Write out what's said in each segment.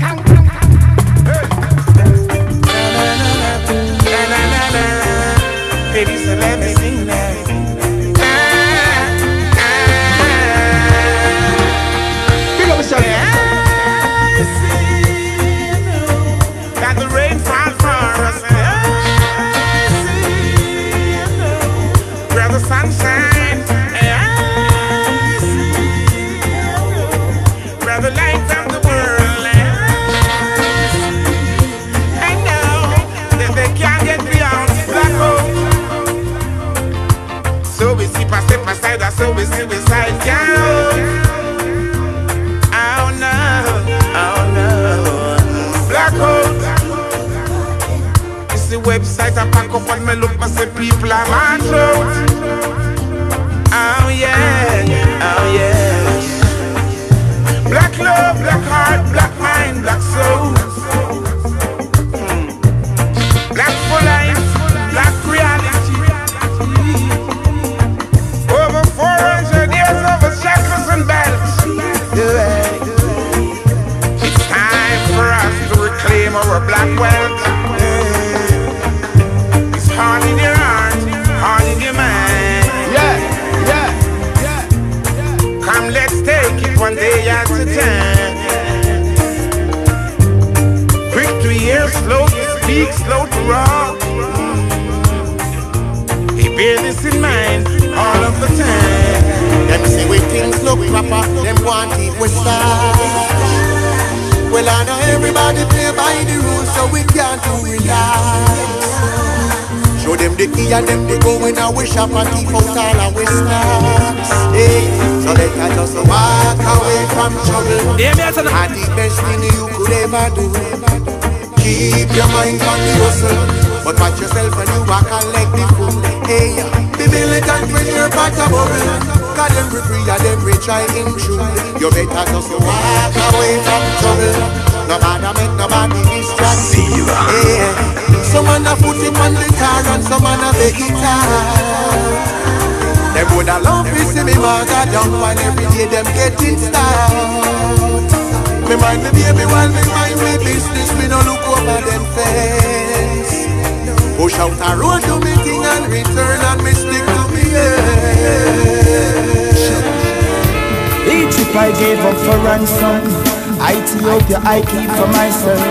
Ladies, For myself.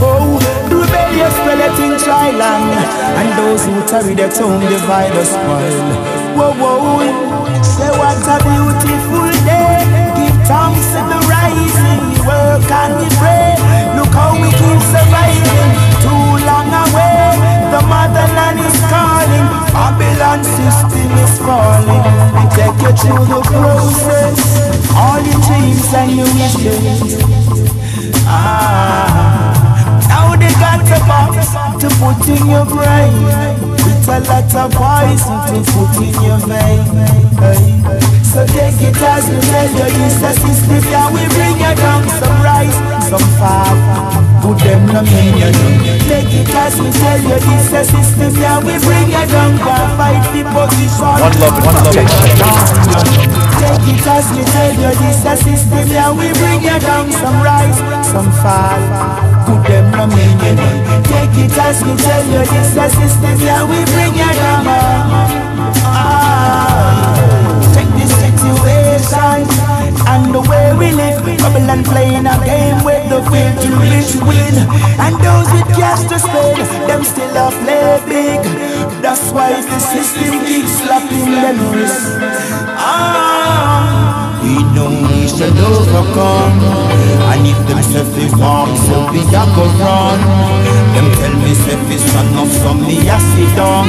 Oh, the rebellious relating try land, and those who carry their tongue divide us spoil. Whoa, whoa, in your vein. So take it as tell you, this system. We bring you down some rise, some fall. Put them no mean you Take as we tell you, this the system. Yeah, we bring you down, fight the position. One love, one love. Take it as we tell you, this the system. Yeah, we bring you down some rise, some fall. Put them no mean you. Take it as we tell you, this the system. Yeah, we bring you down. Ah, check this situation and the way we live. Babylon playing a game with the will to rich win, and those with cash to spend, them still a play big. That's why the system keeps slapping them wrists. Ah, we know we shall overcome, and if them say fi farm, so we a go run. Them tell me say fi stand up, so me a sit down.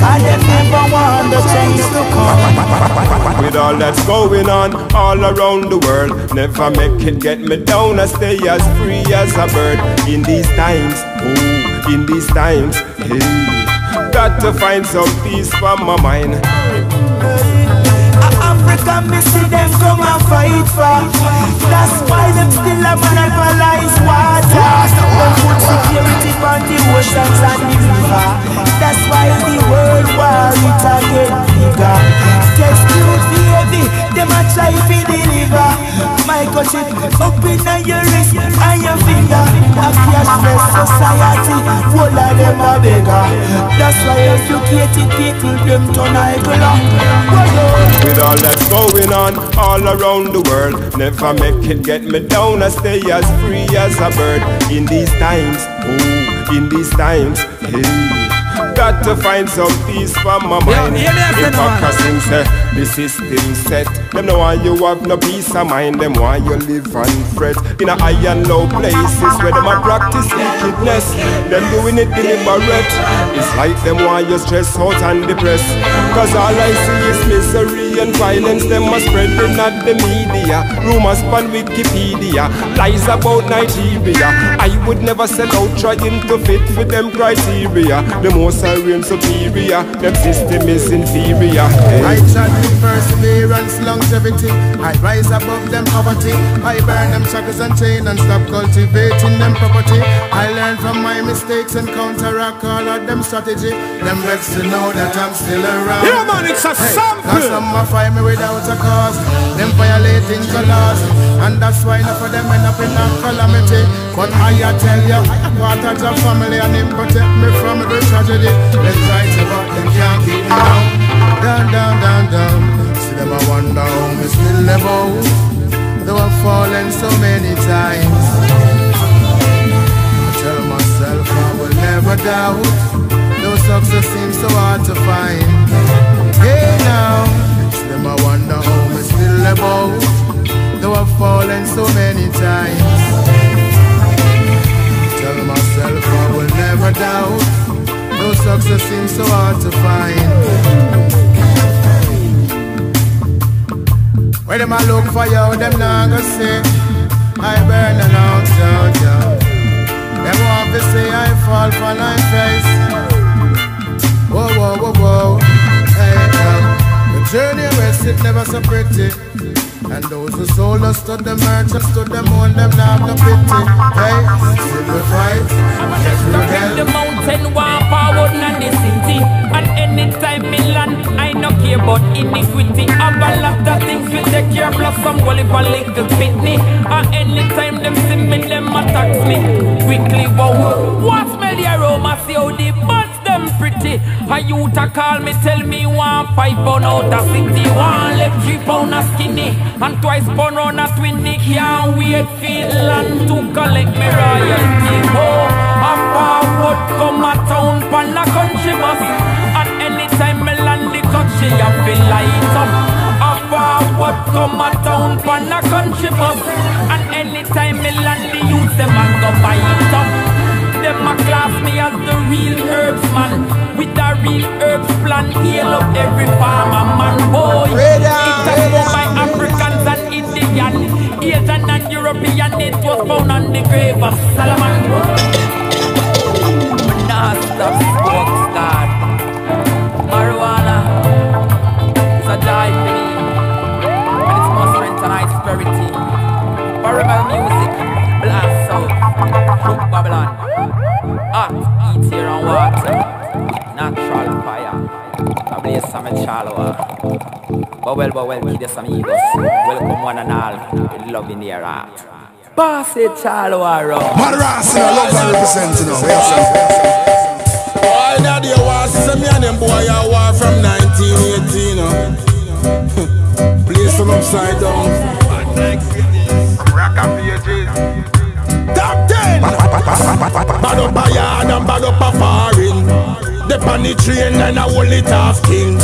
Cause them never want the change to come. With all that's going on all around the world, never make it get me down. I stay as free as a bird in these times. Oh, in these times, hey. Got to find some peace for my mind. Africa, me see them come and fight for. That's why them still a monopolize water. Them put security on the oceans and the river. That's why the world war it a get bigger. Test tube baby, them a try to deliver. Microchip up in your wrist and your finger. A cashless society, full of them a beggar. That's why educated people them turn idler. With all that's going on all around the world, never make it get me down. I stay as free as a bird in these times. Oh, in these times, hey. Got to find some peace for my mind. Hypocrisy say the system set. Them know why you have no peace of mind. Them why you live and fret in a high and low places where them a practice wickedness. Them doing it deliberate. It's like them why you stress out and depressed. Cause all I see is misery and violence. Them are spreading at the media. Rumors on Wikipedia. Lies about Nigeria. I would never sell out trying to fit with them criteria. The most I superior. Them system is inferior. I chat with perseverance, longevity. I rise above them poverty. I burn them shackles and chain and stop cultivating them property. I learn from my mistakes and counteract all of them strategy. Them vex to know that I'm still around. Yeah, man, it's a sample. Cause some a fight me without a cause. Them violating the laws. And that's why enough of them end up in a calamity. But I tell you, part of your family and him protect me from the tragedy. Let's try to but them can't keep me down. Down, down, down, down. Them I wonder how me still live out. Though I've fallen so many times. I tell myself I will never doubt. Though success seems so hard to find. Hey now, them I wonder how me still live out. Though I've fallen so many times. Tell myself I will never doubt. Though success seems so hard to find. Where them a look for you, them not go say I burn and out, down, down. Them want to say I fall for my face. Whoa, whoa, whoa, whoa. Hey, now. The journey west, it never so pretty. And those who sold us to the merchants, to them own them, not no pity. Hey, still we fight. Yes, we can. the mountain, walk forward and the city. And anytime me land, I no care about iniquity. Have a lot of things we take care of, plus some wally for little pitney. And anytime them see me, them attack me. Quickly, wow. What smell the aroma, see how the buds them pretty. A youth a call me, tell me one five pound out city. One left three pound of skinny. And twice pound round a twinny. Can't wait feel land to collect me royalty. Oh, a forward come a town pan a country bus. And anytime me land the country, I feel light up. A forward come a town pan a country bus. And anytime me land the youth, them a go bite up. Them a class me as the real herbs man. With a real herbs plan Heal up every farmer man. Boy, it has go by Africans and Indian. Asian and European It was found on the grave of Solomon. Nah stop smoke water. Natural fire. I blaze some chalwa. Bowel, bowel, kid us amigos. Welcome one and all. With love in their heart. Pass it, chalwa, round. Madrasa, I love that representing now. Yes, sir. All that they was say me and them boy a war from 1918 uh. Place them upside down Rock and pages. Top 10 Bad up a yard and bad up a foreign Dep on the train and a hold it off king.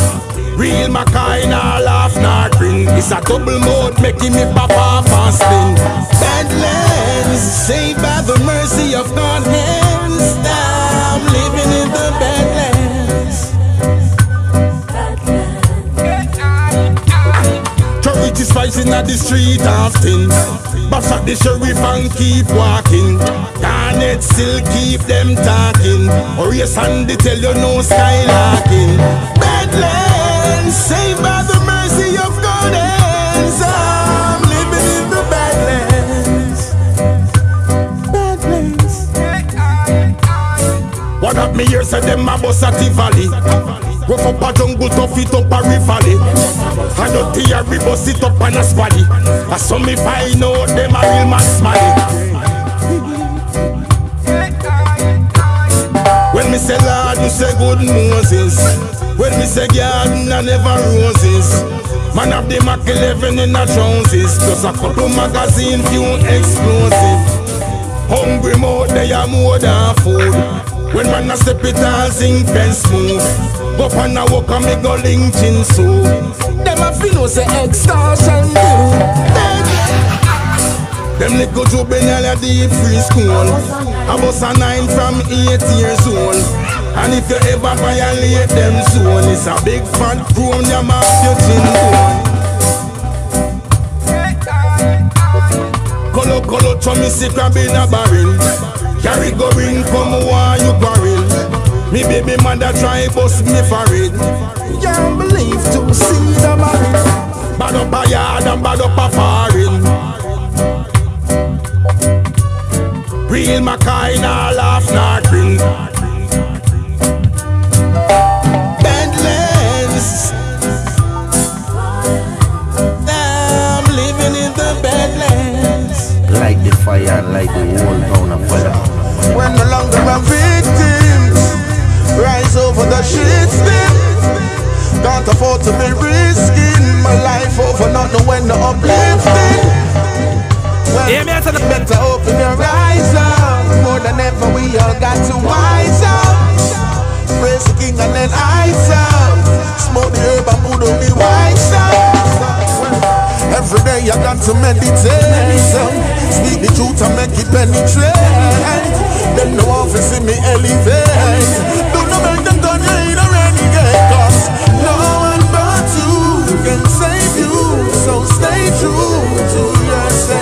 Real Mackay nah laugh nah grin It's a double mode making me pop off and spin Badlands saved by the mercy of God hands. I'm living in the badlands. Is rising at the street often Bust at the sheriff and keep walking. Garnet still keep them talking. Or yes and they tell you no skylarking Badlands saved by the mercy of God hands I'm living in the badlands. Badlands. What up me here? Say them a bust at the valley Rough up a jungle, tough it up a we folly. Eh. I don't tear bust it up on a squaddy. I saw me find out them a real man smarty. When me say Lord, you say good Moses. When me say garden, I never roses. Man of the Mac 11 in the trousers. Plus a couple magazine, few explosive. Hungry mouth, they are more than food. When man a step it all sing pen smooth. Go on a walk and me go link chin so. Them a feel no say extortion do. Them little juvenile a deep free school. I bust a nine from eight years old. And if you ever violate them zone, it's a big fat chrome them off your chin bone. Colo colo chummy sick crab in a barrel. Carry go ring come why you quarrel. Me baby mother try bust me for it. Can't believe to see the married. Bad up a yard and bad up a foreign. Real Mackay, nah laugh, nah drink. Badlands. I'm living in the Badlands. Like the fire, like the whole town When no longer a victims Rise over the shit them Can't afford to be risking My life over nothing when the uplifting. Well, Yeah, me, them- better open your eyes up. More than ever we all got to wise up. Praise the king and then eyes up. Smoke the herb and put on the wise up Every day I got to meditate. Speak the truth and make it penetrate. Them no want to see me elevate. Do not make them turn rain or renegade. Cause no one but you can save you. So stay true to yourself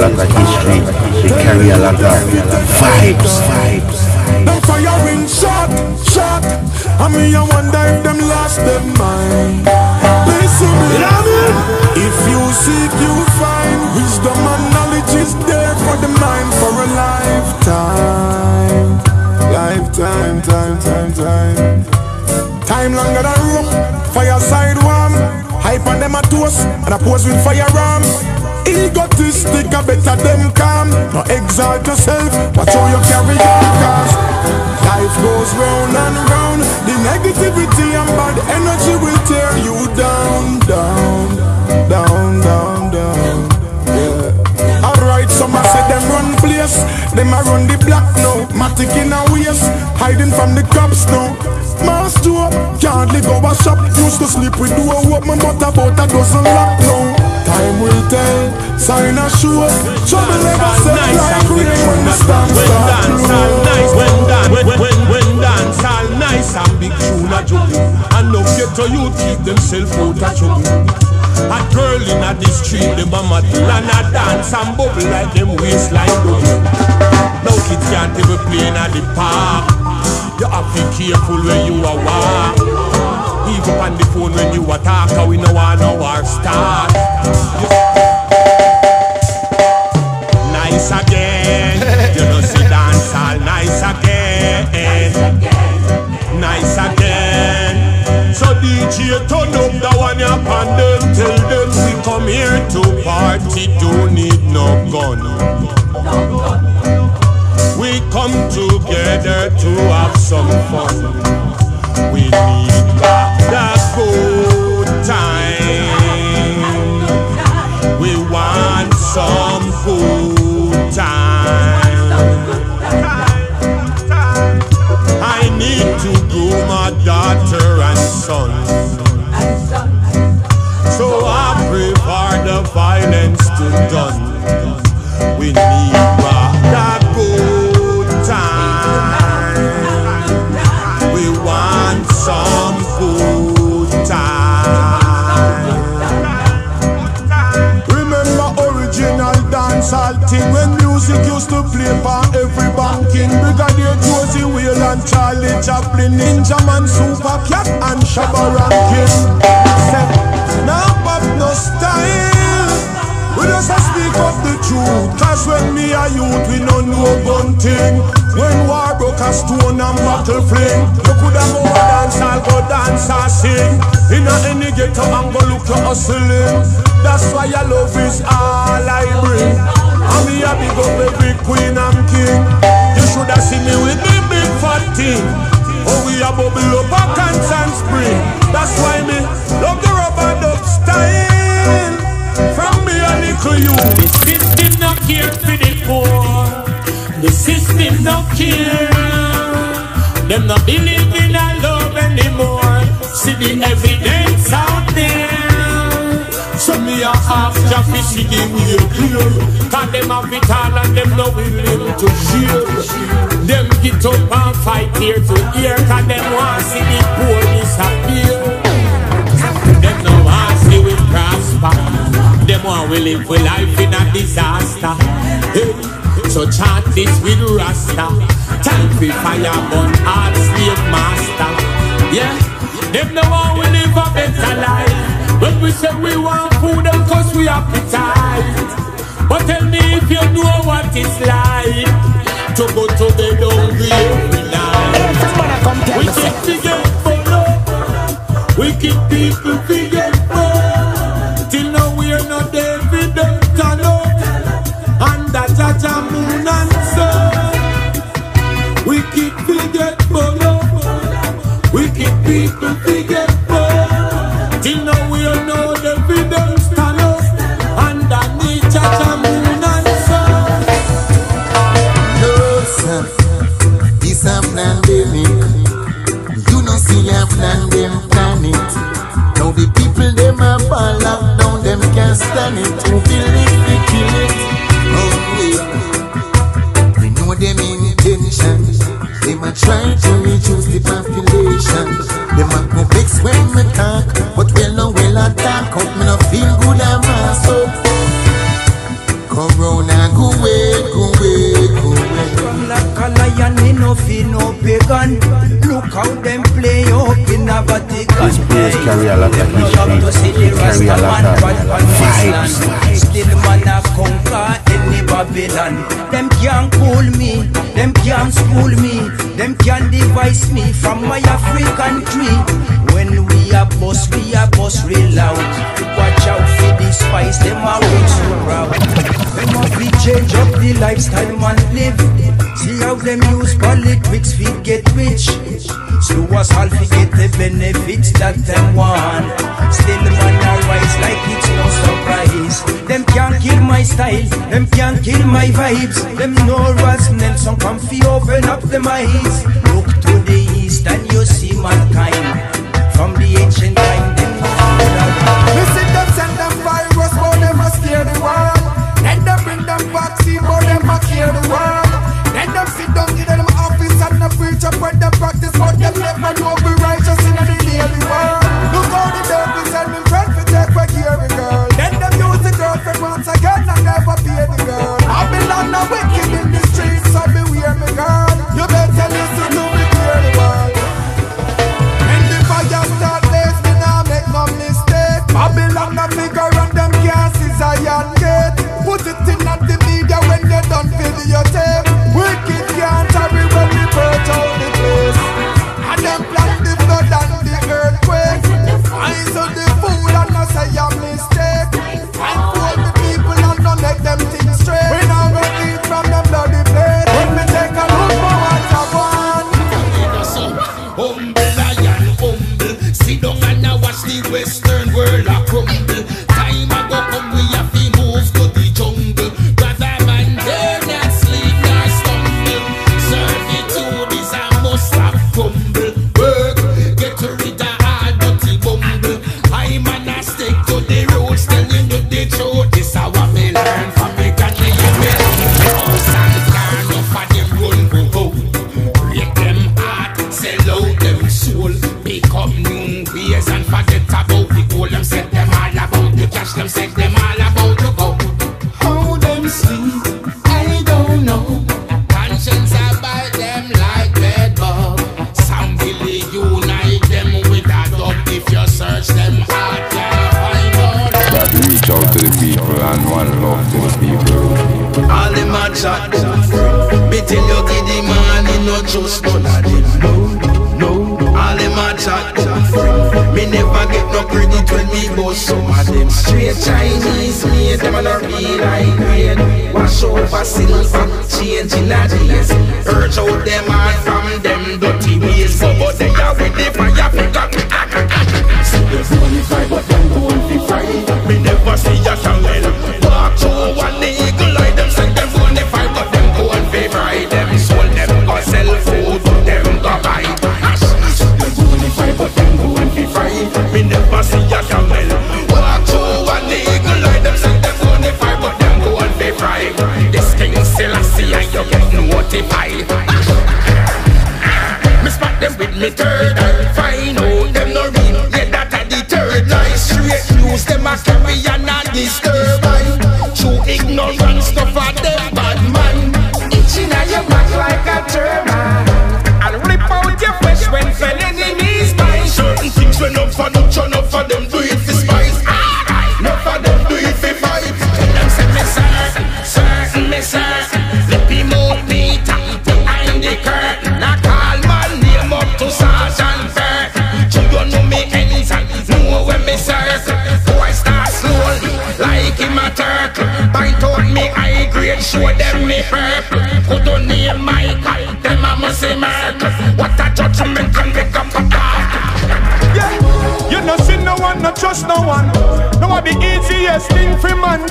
lot of history, we carry a lot of vibes. vibes. Them firing shot, shot, and me I wonder if them lost their mind. Listen, beloved, if you seek, you find wisdom and knowledge is there for the mind for a lifetime, lifetime, time, time, time. Time longer than rope, fire side warm. Hype on them a toast, and a pose with firearms. Egotistic, I better them calm. No exalt yourself, watch how you carry on, cause life goes round and round. The negativity and bad energy will tear you down, down, down, down, down. Yeah. Alright, some I say them run place, them I run the block now. Matic in a waist, hiding from the cops now. Joe, can't go a shop. Used to sleep with door open, but about a dozen lock now. Will tell, sign a show. Trouble never set like rain when the storm When start dance to all nice, when dance, when, when, when dance all nice and big tune a juggle. And no ghetto youth keep themselves out of trouble. A girl in a the street, them a model and a dance and bubble like them waistline double. Now kids can't even play in a the park. You have to be careful when you are walk. Even on the phone when you a talk, 'cause we no want no war start. Nice again, you know see dance all nice again, nice again. So DJ turn up the one you upon them, tell them we come here to party, don't need no gun. We come together to have some fun. Violence done. We need that good time. We want some good time. Remember original dancehall thing when music used to play for every banking Brigadier Josey Wales and Charlie Chaplin Ninja Man, Super Cat and Shabba Rankin truth. Cause when me a youth we no know gun thing. When war broke a stone and battle fling You coulda go a dance I'll go dance or sing. In a any ghetto and go look your hustling. That's why your love is all I bring. And me a big up every queen and king. You shoulda seen me with me big fat thing. Oh we a bubble up a constant spring. That's why me love the rubber dub style. From me a little you care for the poor. The system no care. Them not believe in a love anymore. See the evidence out there. So me a job to see the way clear. Cause them have it all and them no willing to share. Them get up and fight here to here. Cause them want see the poor Them want we live we life in a disaster. Hey, so chant this with Rasta. Time for fire burn hard slave master. Yeah, them no want we live a better life. When we say we want food, them cause we appetite. But tell me if you know what it's like to go to bed hungry every night. We keep to get full up. We keep people to Moon and sun. We keep to get. We keep people to get. Till now we're not evident stand up. Underneath moon and sun. No, sir. This a pandemic. You know, see a plan, them plan it. Now the people, them a ball lock down, them can't stand it. Count them play up in a Vatican These players carry a lot of history Carry a lot of vibes Still man a conquer any Babylon Them can't cool me. Them can't school me Them can't device me from my African tree When we a boss, we a boss real loud. Watch out for the spice, them a way too proud Them a be change up the lifestyle man live. See how them use politics, we get rich. So us all we get the benefits that them want. Still man rise like it's no surprise. Them can't kill my style, them can't kill my vibes. Them no rasp, Nelson some comfy open up them eyes. Look to the east and you see mankind. From the ancient time, them We see them send them virus, but them a scare the world. Then them bring them vaccine, but them a cure the world preach up when them practice, but them never know we right. Harder than the earthquake. I saw the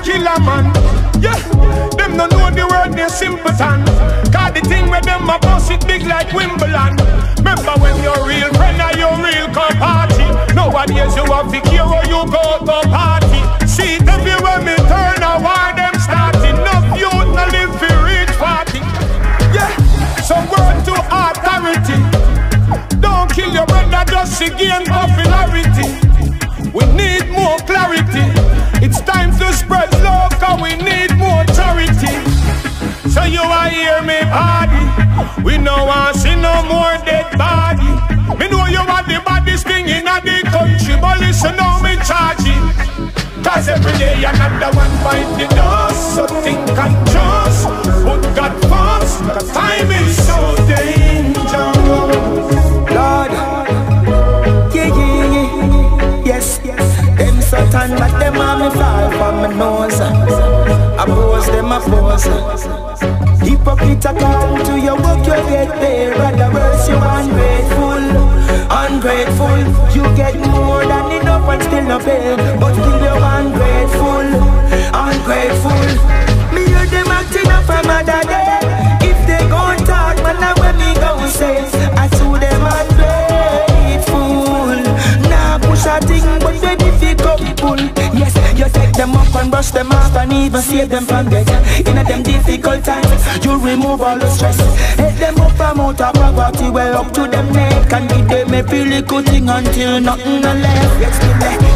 killer man. Yeah, them no know the word they simpleton. Cause the thing with them a boss it big like Wimbledon. Remember when your real friend or your real party. Nowadays you have to care or you go to party. See everywhere me turn a war them starting. No youth no live for rich party. Yeah, some word to authority. Don't kill your brother just to gain popularity. We need more clarity. It's time to spread love, cause we need more charity. So you are hear me, body. We no want see no more dead body. Me know you are the baddest thing in the country, but listen now me charging. Cause every day another one bite the dust. So think and trust. Put God first, time is so dangerous. Satan, but them on me fall for my nose. I pose them, I pose. Hypocrite according to your work, you get there. Rather worse, you ungrateful, ungrateful. You get more than enough and still not pay, but still you ungrateful, ungrateful. Me hear them acting up from other day. Brush them off and even save them from death. In a them difficult times, you remove all the stress. Head them up and out of poverty, well up to them neck and give them really good thing until nothing no left. Yes.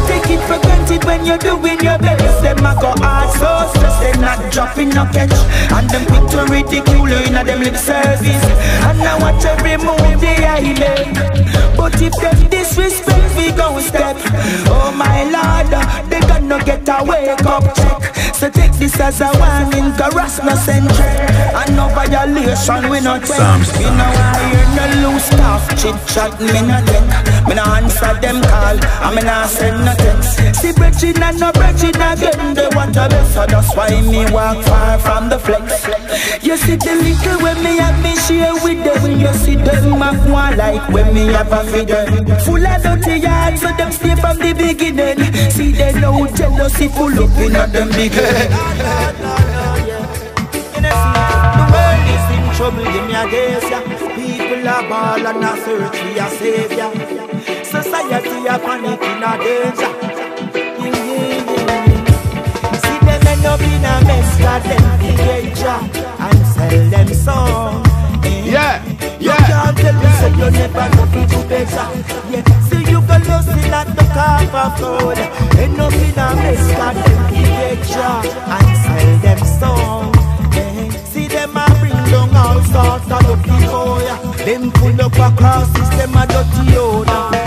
Take it for granted when you're doing your best. Them a go hard so stress, they not dropping no catch. And them quick to ridicule you in a them lip service. And now watch every move they I make. But if them disrespect, we gon' step. Oh my lord, they gonna get a wake up check. So take this as a warning, caress no centric. And no violation, we not take. Me no hear no loose stuff, chit chat, me no take. Me no answer them call, and me no send no text. See brethren and no brethren again, they want a best, so that's why me walk far from the flex. You see the little when me have me share with them, you see them have one like when me have a feed. Full of dirty yards, so them stay from the beginning. See they know jealousy full up in a them big head. The world is in trouble, give me a days, yeah. People are ball and a search for a savior. Society a panic in a danger. See them end up in a mess, got them get job and sell them song. Yeah, You yeah. can't tell me say you never looking to better. Yeah, see you go the car of road. End up in a mess, got them get job and sell them. See them a bring down all sorts of the people. Yeah. Them pull up across system a dirty order.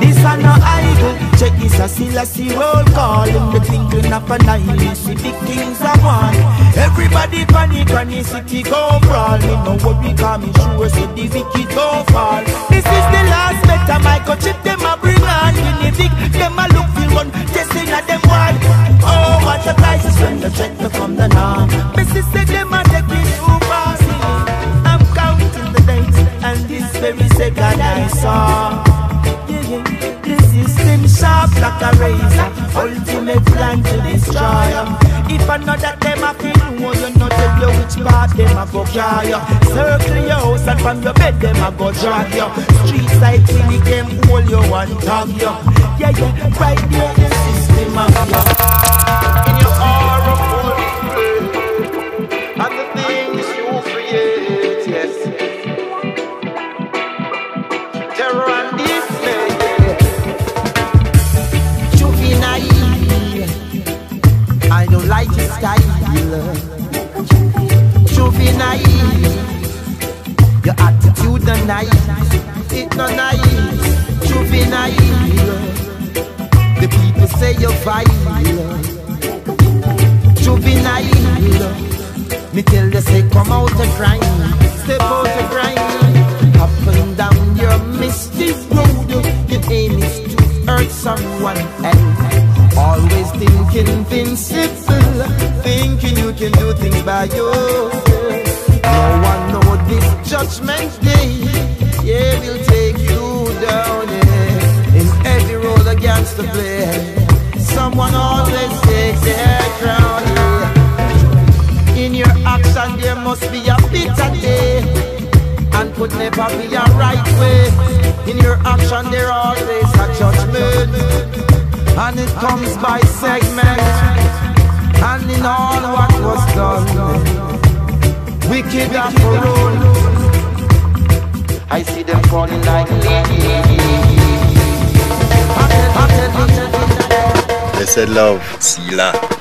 This a no idol. Check this a a see roll call. Them the twinkling of an eye. See big things are one. Everybody panic and the city go brawl. Me no worry 'cause me sure so the wicked go fall. This is the last better microchip them a bring on. Guinea pig them a look for one. Testing at them one. Oh what a crisis when the check to come the norm. Missy said them a take it too fast. I'm counting the days and this very second I saw. Like a razor. Ultimate plan to destroy 'em. If another them a feel know you not tell you which part them a go carry. You Circle your house and from your bed them a go drag you. Street side clinic them hold you and tag you. Yeah, yeah, right there the system of you style. Juvenile, your attitude not nice, it not nice. Juvenile, the people say you're vile. Juvenile, me tell they say come out and grind, step out and grind. Up and down your misty road, your aim is to hurt someone else. Always thinking invincible, thinking you can do things by yourself. No one know this judgment day, yeah, will take you down. Yeah. In every role against the play, someone always takes their crown. Yeah. In your action, there must be a bitter day and could never be a right way. In your action, there always a judgment, and it comes by segment. And in all what was done, wicked and corrupt. I see them falling like leaves. said, love, see Won't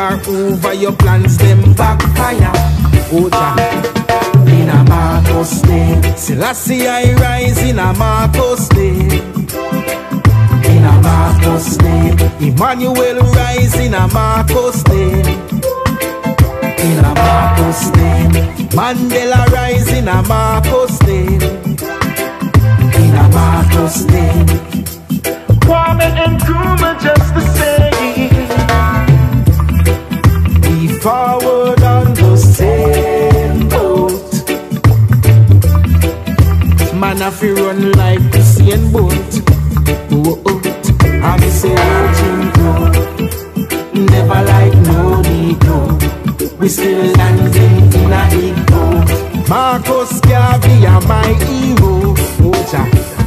But over your plans them backfire. Oh, Oja in a Marcus name. Selassie I rise in a Marcus name. In a Marcus name. Emmanuel rise in a Marcus name. In a Marcus name. Mandela rise in a Marcus name. In a Marcus name. Kwame Nkrumah just the same. Forward on the same boat. Man, I feel run like the same boat. Oh, oh. I'm say watching go. Never like no Negro. We still landing in a ego. Marcus Garvey are my hero. Oh,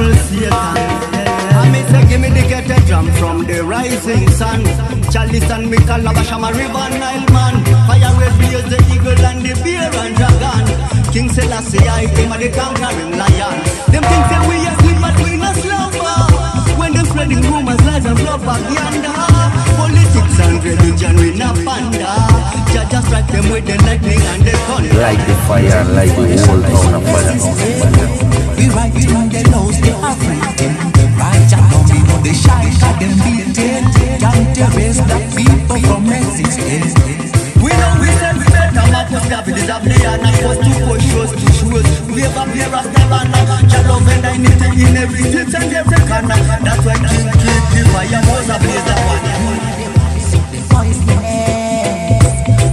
and trample Satan. I may say, give me the ghetto drum from the rising sun. Chalice and me Kalabashama River Nile man. Fire will blaze the eagle and the bear and dragon. King Selassie, I came a the conquering lion. Them think say we asleep but we not slumber. When them spreading rumors, lies and propaganda. Politics and religion we not panda. Just strike them with the lightning and the thunder. Like the fire, like the whole town of fire. We right the laws, the African Right Jah don't be no the shy Cause them beat it. Can't erase the people from We know we we better Map was David is a player Not was to push shows to shows. We have a player as never now love I need it in every street and every corner. That's why King keep the fire was a blaze that one The voiceless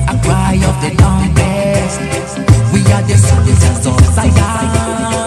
A cry of the longest We are the soldiers of Zion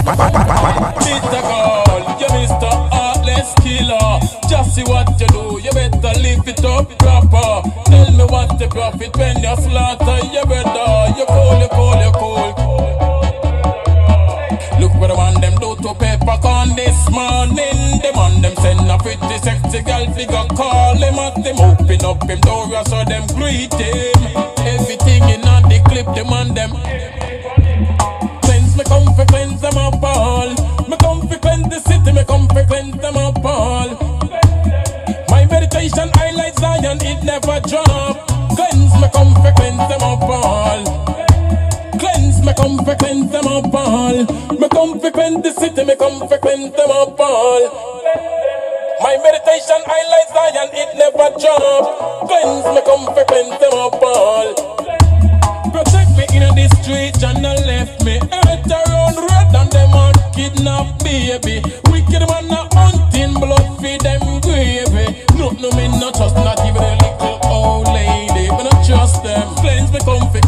Mr. Gold, you Mr. Heartless Killer. Just see what you do, you better live it up proper. Tell me what the profit when you slaughter, you better. You cool, you cool, you cool. Look what I want them do to paper this morning. Them man them send a pretty sexy girl figure call him at them open up him door so them greet him. Everything in on the clip, them man them come for cleanse them up all. Me come for cleanse the city, me come for cleanse them up all. My meditation highlights Zion, it never drop. Cleanse me come for cleanse them up all. Cleanse me come for cleanse them up all. Me come for cleanse the city, me come for cleanse them up all. My meditation highlights Zion, it never drop. Cleanse me come for cleanse them up all. Protect me in the street and not left me. Earth around red and them on kidnap baby. Wicked man a hunting blood for them gravy. No, no, me not trust not even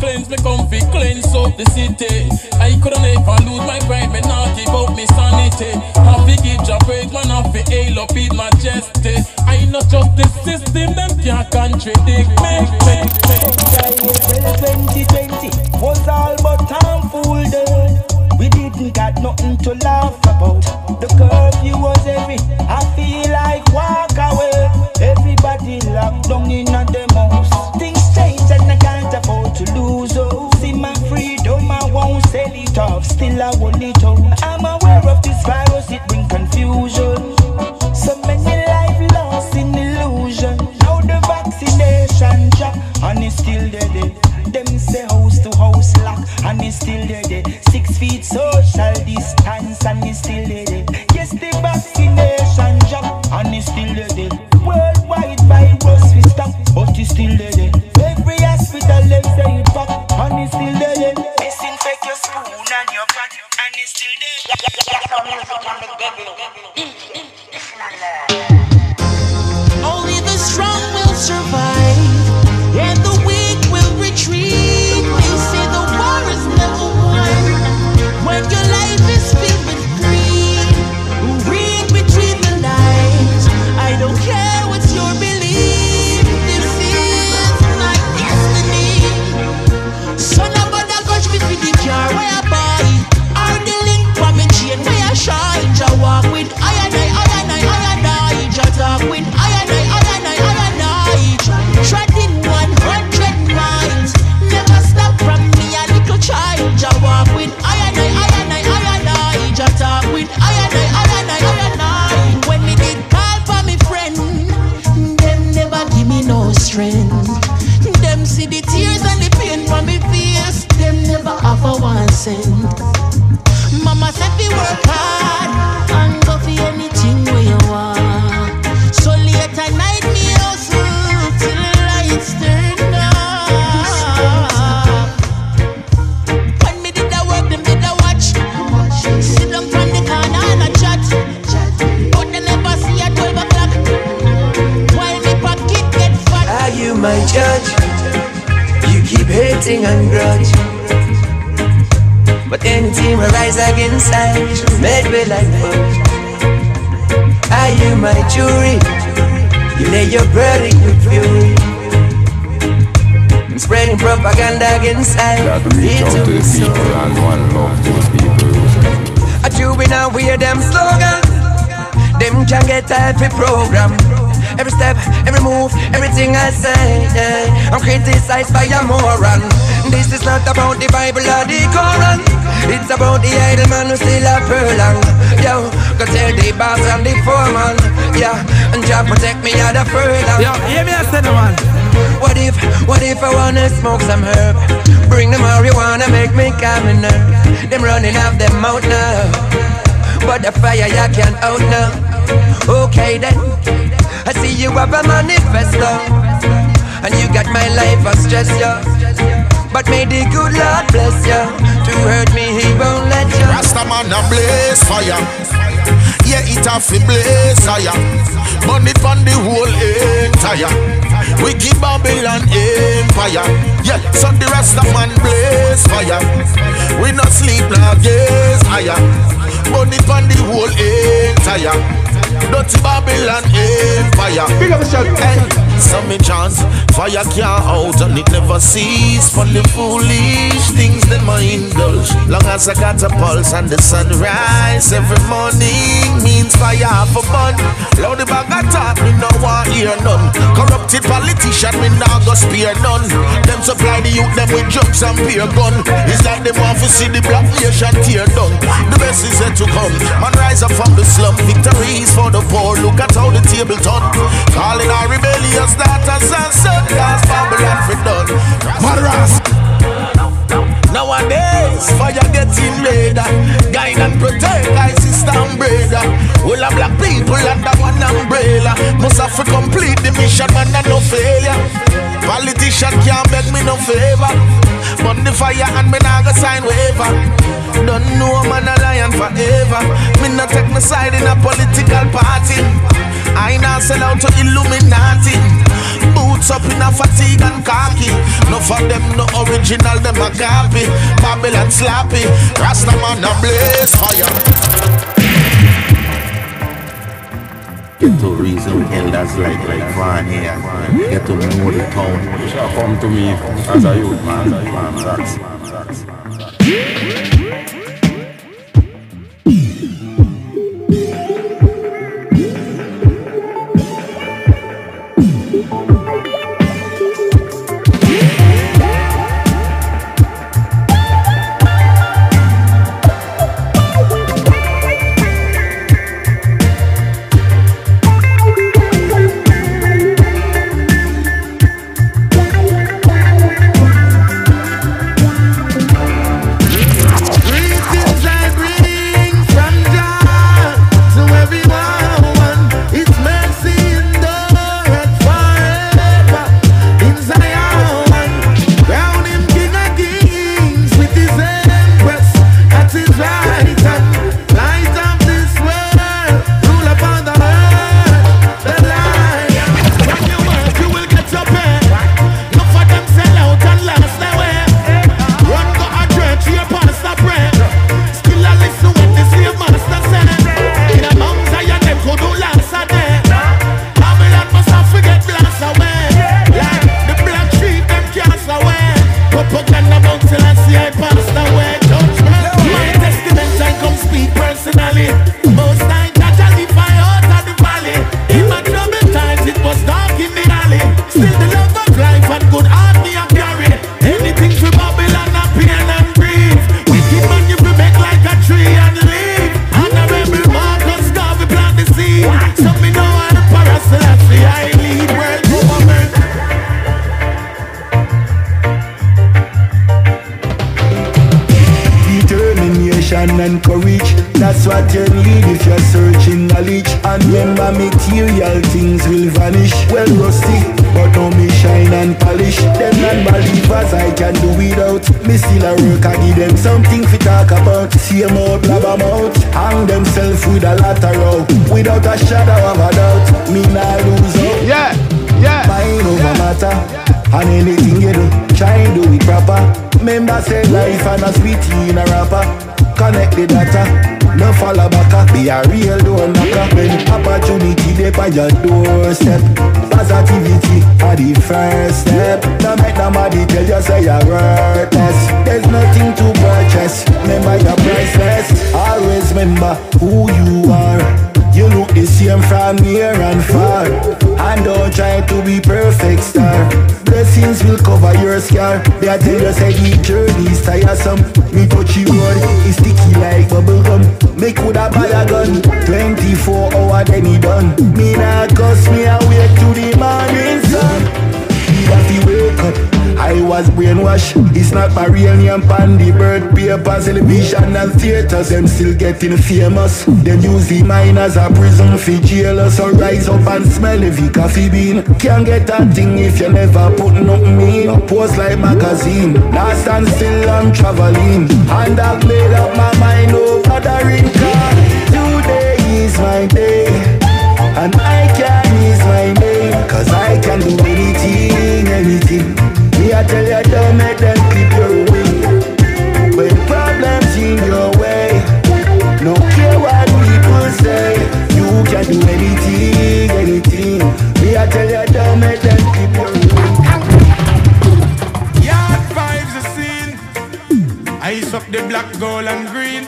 cleanse me comfy Cleanse up the city I couldn't ever lose my pride Me not give up me sanity Happy give your praise man Happy hail up in majesty I not trust the system Them can't contradict me, me, me. 2020 was all but harmful then. We didn't got nothing to laugh about. The curfew was heavy. I feel like walk away. Everybody locked down in a demos. Still I want it out. I'm aware of this virus, it bring confusion. So many life lost in illusion. Now the vaccination drop and it's still dead. Them say house to house lock and it's still there. Six feet social distance and it's still there. Yes, the vaccination drop and it's still there. Worldwide virus we stop, but it's still there. Spoon and your and it's still there. Criticized by a moron. This is not about the Bible or the Quran. It's about the idle man who still a furlong. Yo, go tell the boss and the foreman. Yeah, and Jah protect me at the furlong. Yo, hear me I say no man What if, what if I wanna smoke some herb? Bring the marijuana, make me calm nerve Them running off them mouth now. But the fire you can't out now. Okay then, I see you have a manifesto, and you got my life a stress, yeah. But may the good Lord bless you. To hurt me, He won't let you. Rastaman a blaze fire. Yeah, it a fi blaze ah, higher. Burn it from the whole entire. We keep Babylon empire. Yeah, so the Rastaman blaze fire. We not sleep nor gaze ah, higher. Burn it from the whole entire. Dirty Babylon empire. Big up yourself. Some me chance fire can't out and it never cease for the foolish things that my indulge. Long as I got a pulse and the sunrise every morning means fire for fun. Loud the bag of talk, me no want hear none. Corrupted politician, me now go spear none. Them supply the youth them with drugs and beer gun. It's like them want to see the black nation tear down. The best is yet to come. Man rise up from the slum. Victories for the poor. Look at how the table turn. Calling our rebellious daughters and sons. Babylon for done. Madras. Nowadays, fire getting redder. Guide and protect, guy sister and brother. All the black people under one umbrella. Must have to complete the mission, man, and no failure. Politician can't beg me no favor. Burn the fire and me nah go sign waiver. Don't know man a lion forever. Me not take my side in a political party. I not sell out to Illuminati. Boots up in a fatigue and khaki. No for them, no original, them a copy. Babylon slappy. Rastaman a blaze fire. Get to reason elders like like Van here. Get to know the town. Shall come to me as a youth man. That's, that's. Greetings your scar They a tell you say the journey's tiresome. Me touchy road is sticky like bubble gum. Make coulda buy a gun. 24 hour then he done. Me nah cuss me a wait to the morning sun. Me have to I was brainwashed. It's not Baronian Pandy, bird papers, television and theaters. Them still getting famous. Them use the mine as a prison for jailers. So rise up and smell every coffee bean. Can't get a thing if you never put nothing in. Post like magazine. Last and still I'm traveling. And I've made up my mind the ring car. Today is my day. And I can is my name. Cause I can do anything, anything. I tell you, don't make them keep your way. When problems in your way, no care what people say. You can do anything, anything. Me, I tell you, don't make them keep your way. Yard vibes the scene. Ice up the black, gold, and green.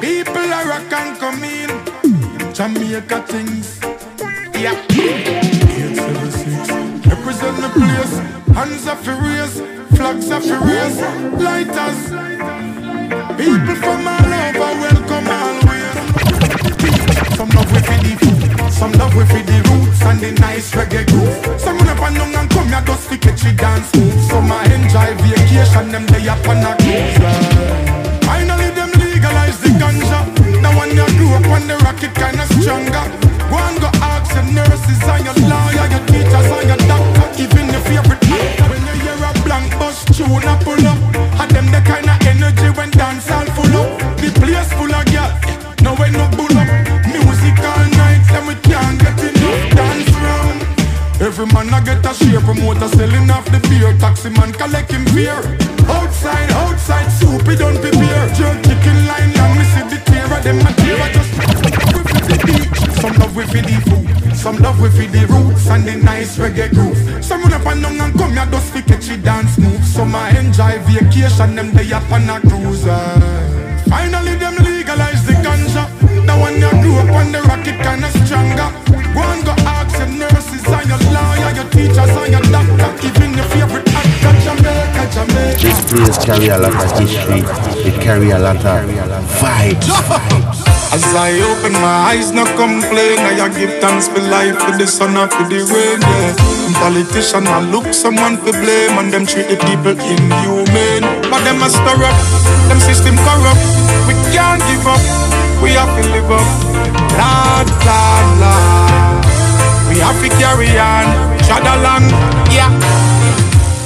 People are rock and come in. Jamaica things. Yeah. 876. Represent the place. Hands are furious. Flags are furious. Lighters. People from all over welcome always. Some love with the food. Some love with the roots and the nice reggae groove. Some never know and come here just to catch it dance move. Some I enjoy vacation, them they up on a cruise. Finally them legalize the ganja. Now when you grew up on the rocket kinda stronger. Go and go ask your nurses and your lawyer, your teachers and your doctor, even your favorite. When you hear a blank bus tune a pull up, and them the kinda energy when dance all full up. The place full of girls, no way no bull up. Music all night, then we can't get enough dance round. Every man I get a share, promoter selling off the beer, taxi man collect him fear. Outside, outside, soup, he don't prepare. Jerk chicken line, and me see the tear of them, a tear, I just with the beach. Some love with the food, some love with the roots and the nice reggae groove. Some run up and down and come here just to catch it dance move. Some I enjoy vacation, them they up on a cruiser. Finally them legalize the ganja. Now when you grew up on the rocket kinda stronger. Go and go ask your nurses and your lawyer, your teachers and your doctor, even your favorite actor, Jamaica, Jamaica. This place carry a lot of history. It carry a lot of vibes. As I open my eyes, no complain. I give thanks for life, for the sun and for the rain. Yeah. Politician, I look someone for blame, and them treat the people inhumane. But them a stir up, them system corrupt. We can't give up, we have to live up. Lord, Lord, Lord. We have to carry on, trod along, yeah.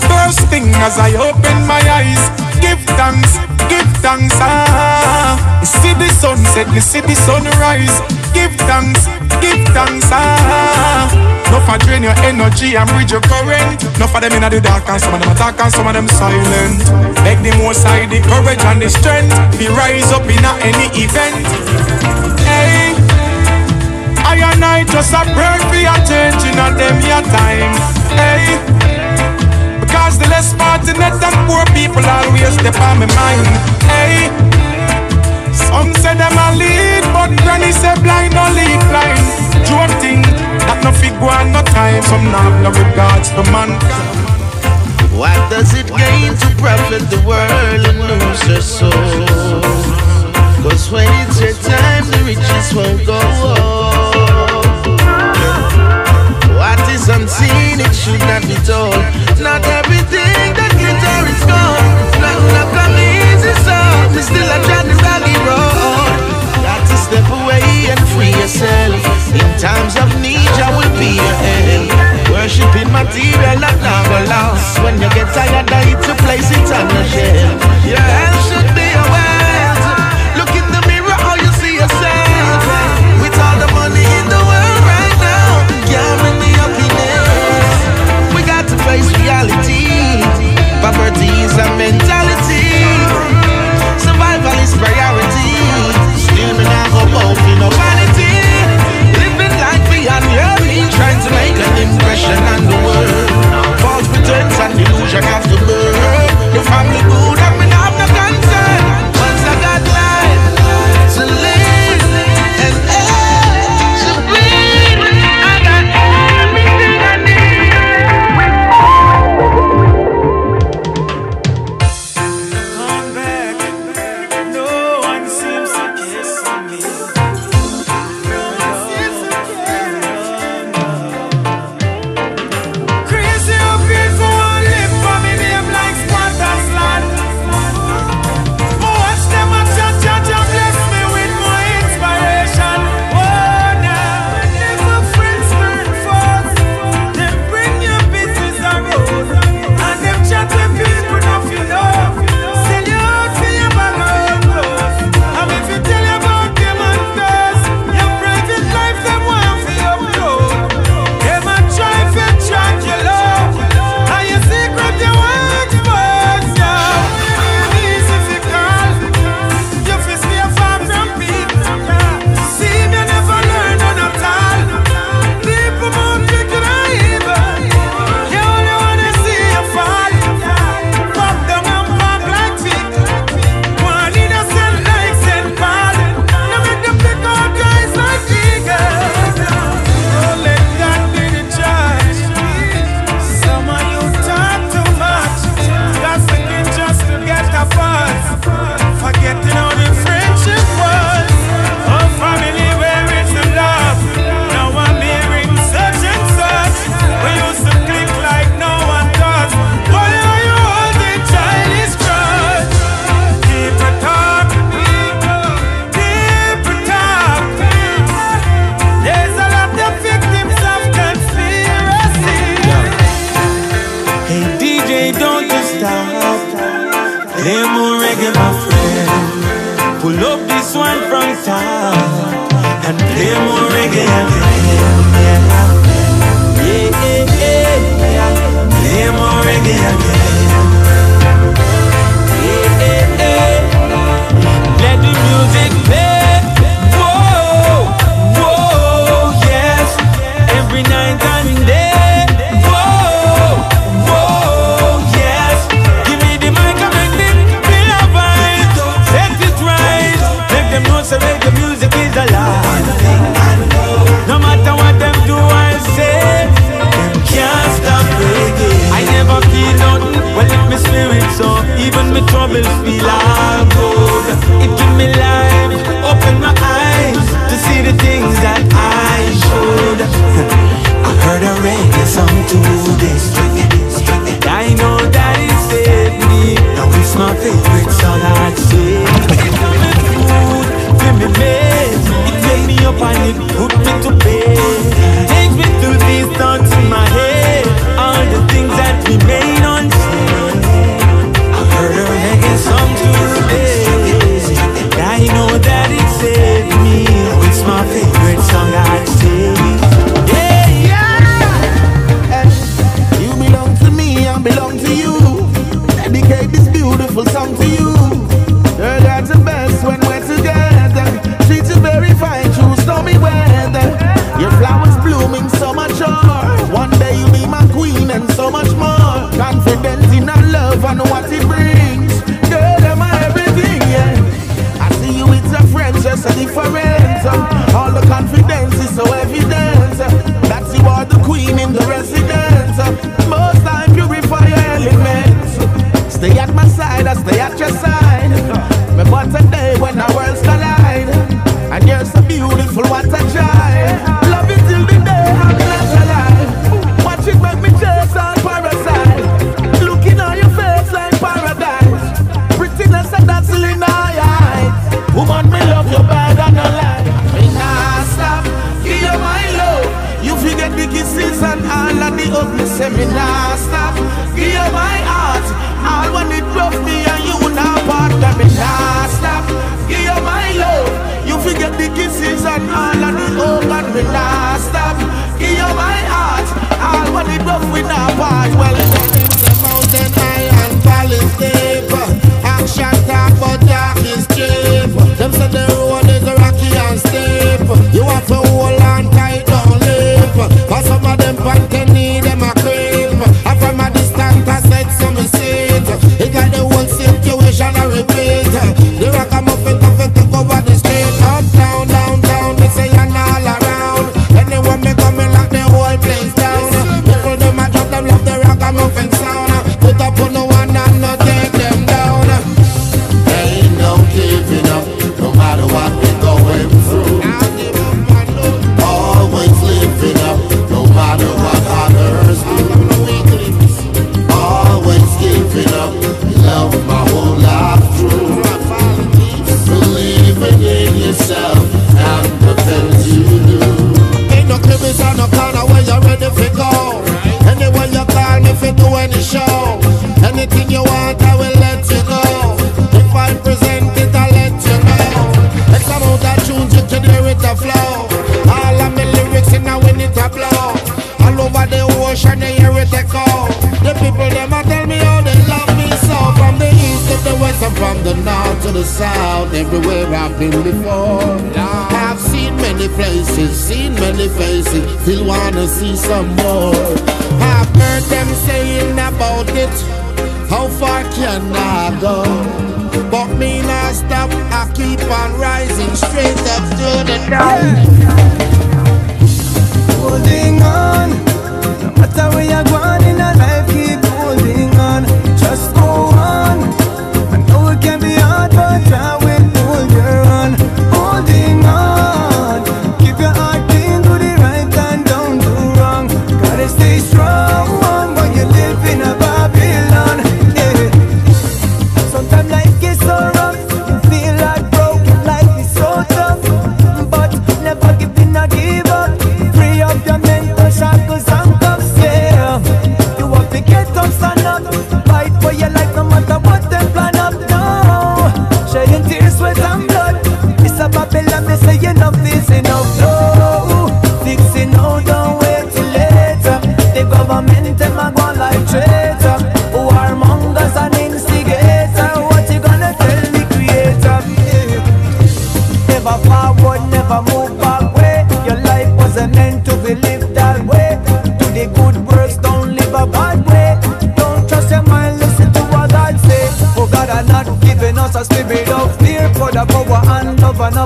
First thing as I open my eyes, give thanks, give thanks, ah. See the sunset, the sunrise. Give thanks, give thanks, ah. No for drain your energy and bridge your current. No for them in the dark and some of them attack and some of them silent. Beg the most side the courage and the strength. Be rise up in any event. Hey. I and I just a pray for your change in a them your time. Hey. Because the less fortunate and poor people always step on my mind. Hey. Some say them a lead, but granny say blind no lead blind. Joke thing that no fig one no time. Some not no regards to man. What does it gain to profit the world and lose your soul? Cause when it's your time, the riches won't go What unseen, it should not be told. Not everything that glitter is gold. Nothing will come easy, so we still a the rocky road. Got to step away and free yourself. In times of need, I will be your help. Worshipping material, not never lost. When you get tired, I need to place it on the shelf. Your health should be your reality. Poverty is a mentality. Survival is priority. Still me not go out in no vanity. Living life beyond your means, trying to make an impression on the world. False pretense and illusion of the bird. The family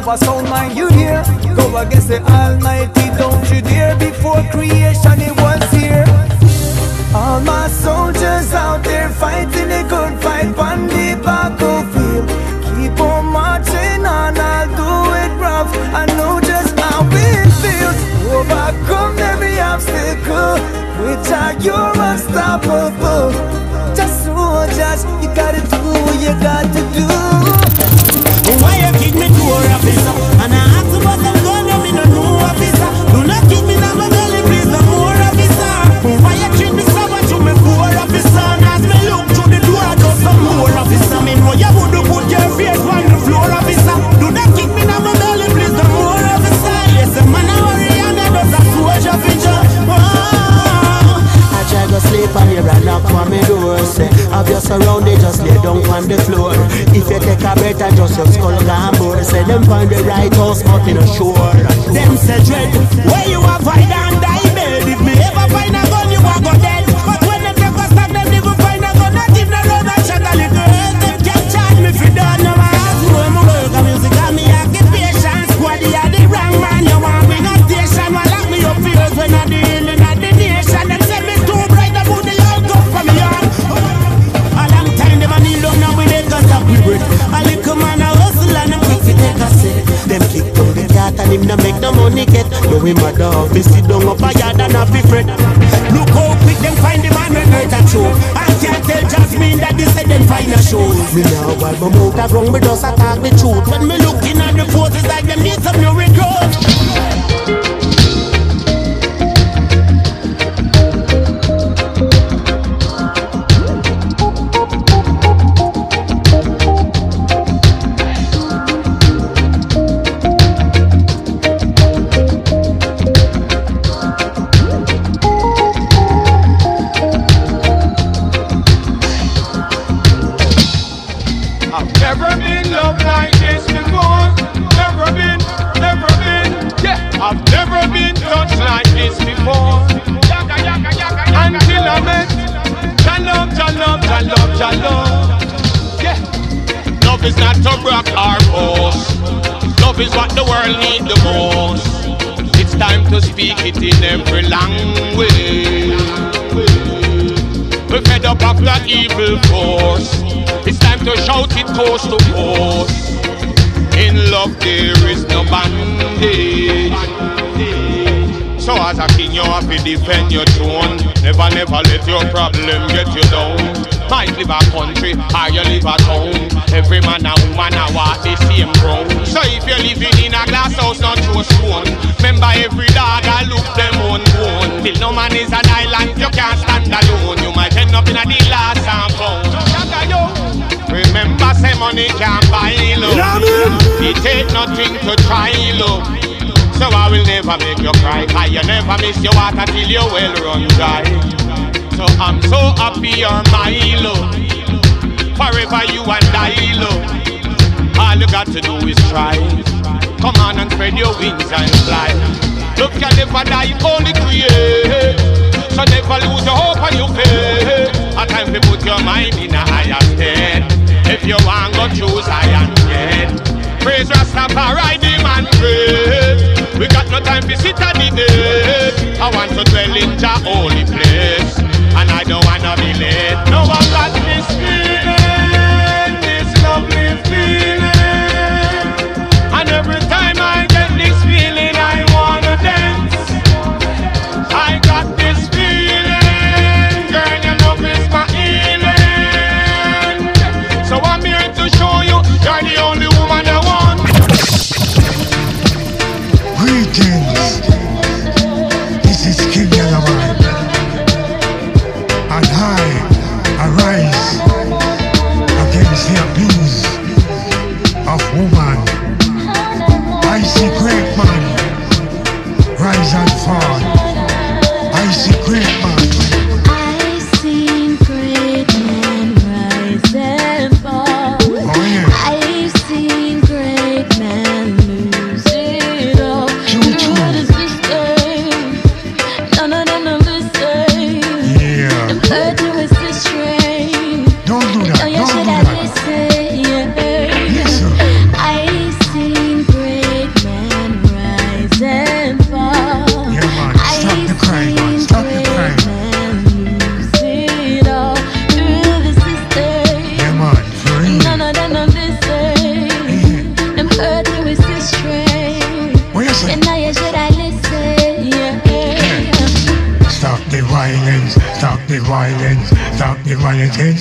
of a sound mind you hear. Go against the almighty. you have to defend your throne. Never, never let your problem get you down. Might live a country or you live a town. Every man and woman a walk the same ground. So if you're living in a glass house, not throw stone. Remember every dog I look them on bone. Till no man is an island, you can't stand alone. You might end up in a deal last and found. Remember, say money can't buy love. It take nothing to try love. So I will never make you cry. I you never miss your water till your well run dry. So I'm so happy on my love. Forever you and I love. All you got to do is try. Come on and spread your wings and fly. Love can never die, only create. So never lose your hope and your faith. At times we put your mind in a higher state. If you want, go choose I am dead. Praise Rastafari, the man praise. We got no time to sit and debate. I want to dwell in the holy place, and I don't wanna be late. No one got this. Spirit.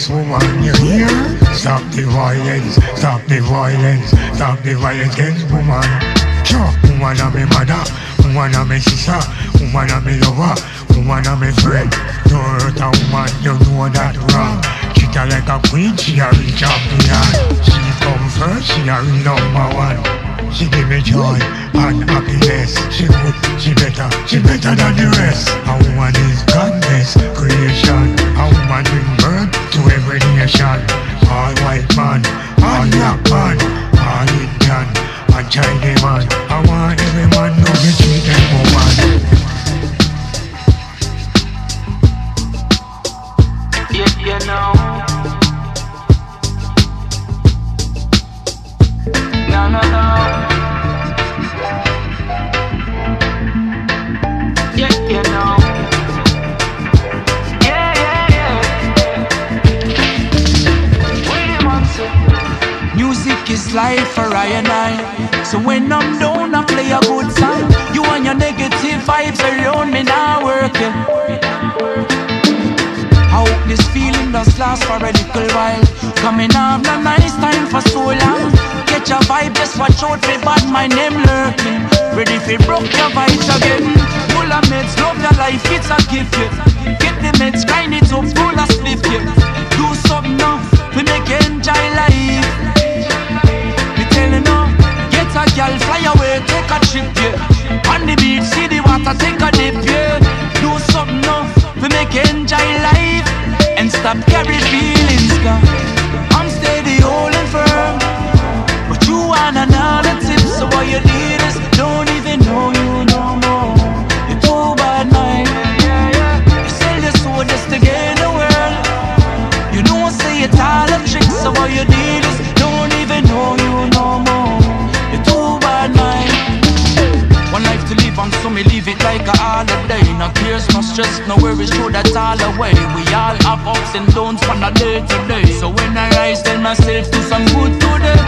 Against woman. You hear? Stop the violence, stop the violence, stop the violence against woman. Sure, woman are me mother, woman are me sister, woman are me lover, woman are me friend. Don't hurt a woman, you know that wrong. Treat her like a queen, she a real champion. She come first, she a real number one. She give me joy and happiness. She good, she better, she better than the rest. A woman is God's creation. A woman every nation. All white man, all black man, all Indian, and Chinese So when I'm down, I play a good song. You and your negative vibes around me now working. I hope this feeling does last for a little while. Coming off a nice time for so long. Catch a vibe, just watch out for bad my name lurking. Ready for broke your vibes again. Full of meds, love your life, it's a gift. Yeah. Get the meds, grind it up, full of split. Yeah. Do something now, we make enjoy life. Me telling you, get a girl, fly away, take a trip, yeah. On the beach, see the water, take a dip, yeah. Do something now, we make enjoy life and stop carry feelings, girl. I'm steady, holding firm, but you want another tip, so what you need is don't even know you no more. You're too bad, man. You sell your soul just to gain the world. You know, say it's all a trick, so what you need like a holiday. No tears, no stress, no worries, throw that all away. We all have ups and downs from a day to day. So when I rise, tell myself do some good today.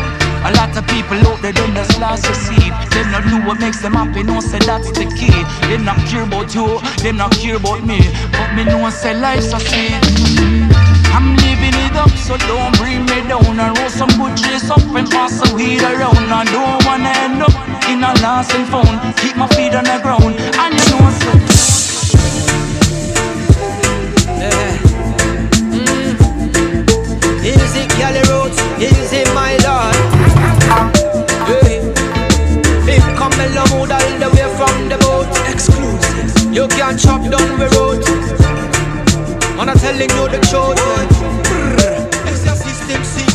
A lot of people out there, them just lost the seed. Them not do what makes them happy, no say that's the key. Them not care about you, them not care about me. But me know say life's a sweet. I'm living it up, so don't bring me down. I roll some good trace up and pass the weed around. I don't wanna end up in a lost and found. Keep my feet on the ground, and you know so. Cali Roots, easy, my lord. Hey. Mood all the way from the boat. Exclusive. You can't chop down the road. I'm not telling you the truth.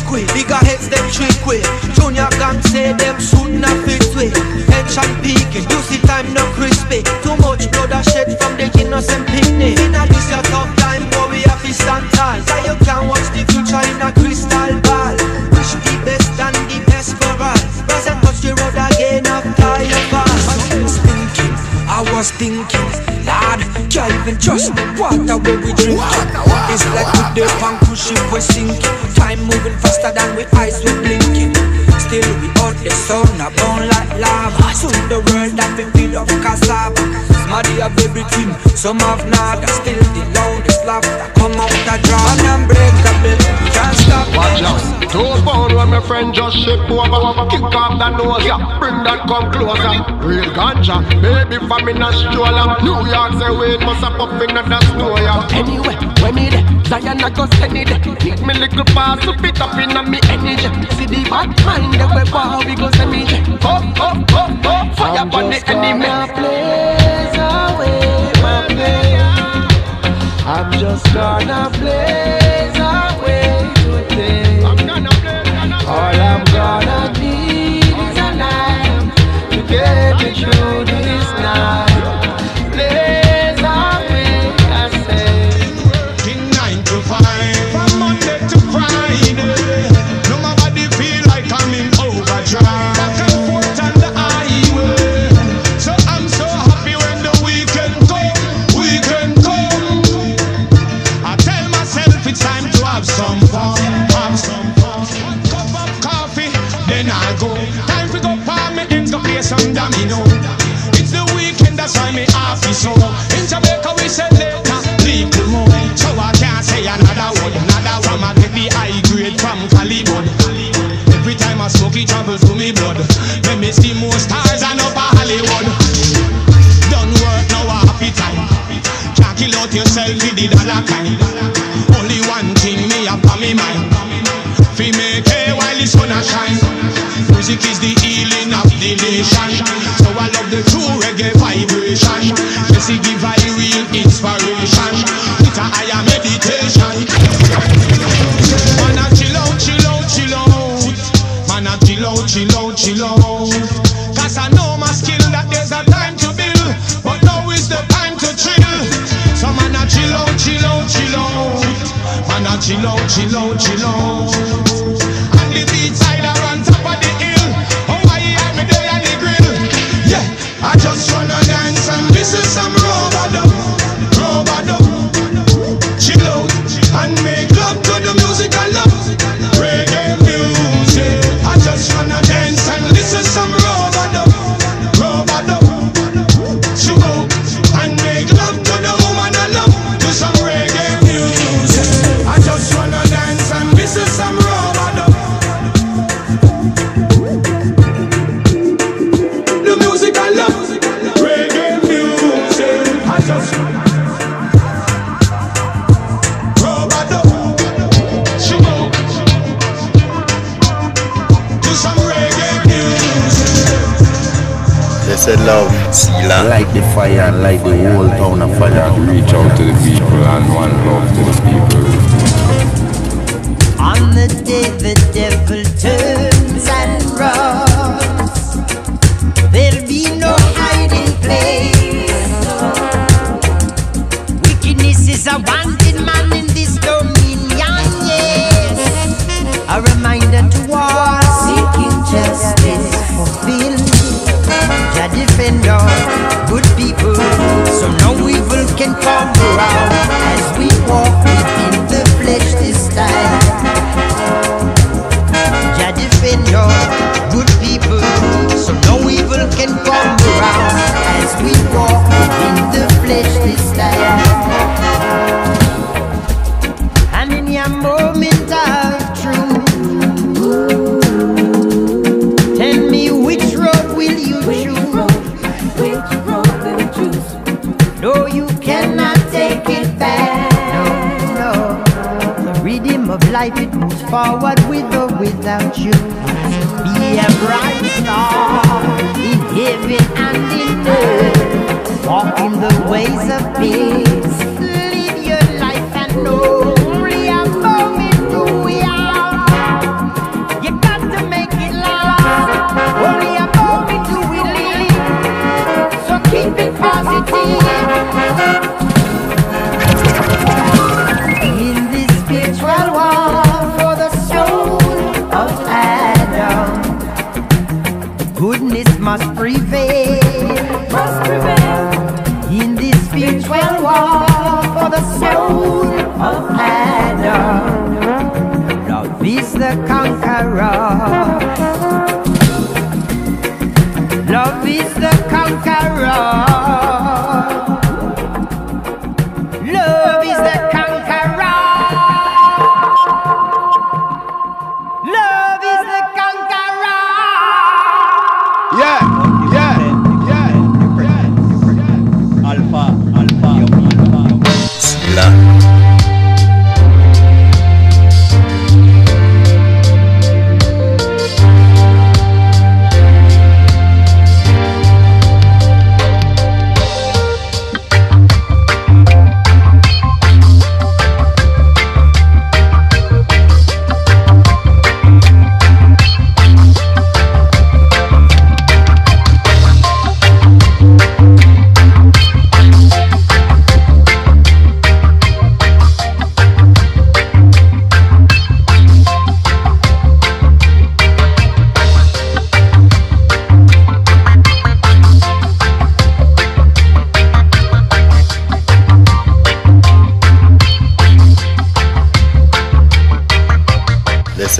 System. Bigger heads them trick way. Junior gang say them shooting a fit way. Tension peaking. You see time no crispy. Too much blood a shed from the innocent picnic. In a this your tough time, boy we have to stand tall. So you can watch the future in a crystal ball. Wish the best and the best for us. Present touch the road again after you pass. I was thinking, I was thinking, Lord, can't even trust the water where we drink. It's like we dip and ship we sinking. Time moving faster than we eyes we blinking. Still we out the sun, a burn like lava. Soon the world that we feel of cassava. Smarty have everything, some have nada. Still the loudest laughter come out the drum. And unbreakable, can't stop Watch out. Two pound when my friend just ship over. Kick off that nose, yeah. Bring that come closer. Real ganja, baby from in a stroller. New York say wait, must have up in the store, yeah. Anyway, when me there, Zion I go send it there. Need me little pass to fit up in a me energy. See the bad mind that we go send me fire the enemy. blaze away my pain. I'm just gonna blaze away today. All I'm gonna need is a night to get me through this night. Fi the dollar kind. Only one thing me up on me mind. Fi make it while the sun a shine. Music is the healing of the nation. So I love the true reggae vibration. Jesse give I real inspiration. With a higher meditation. Man a chill out, chill out, chill out. Man a chill out, chill out, chill out. chill out, chill. They said love, Sila. Light the fire, and light the whole town of fire. Reach out to the people and one love to the people. ways of being.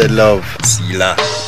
love. See.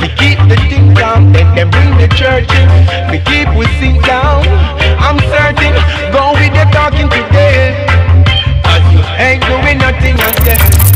We keep the thing down and then bring the church in. We keep we sit down. I'm certain, go with the talking today. Ain't doing nothing, I said.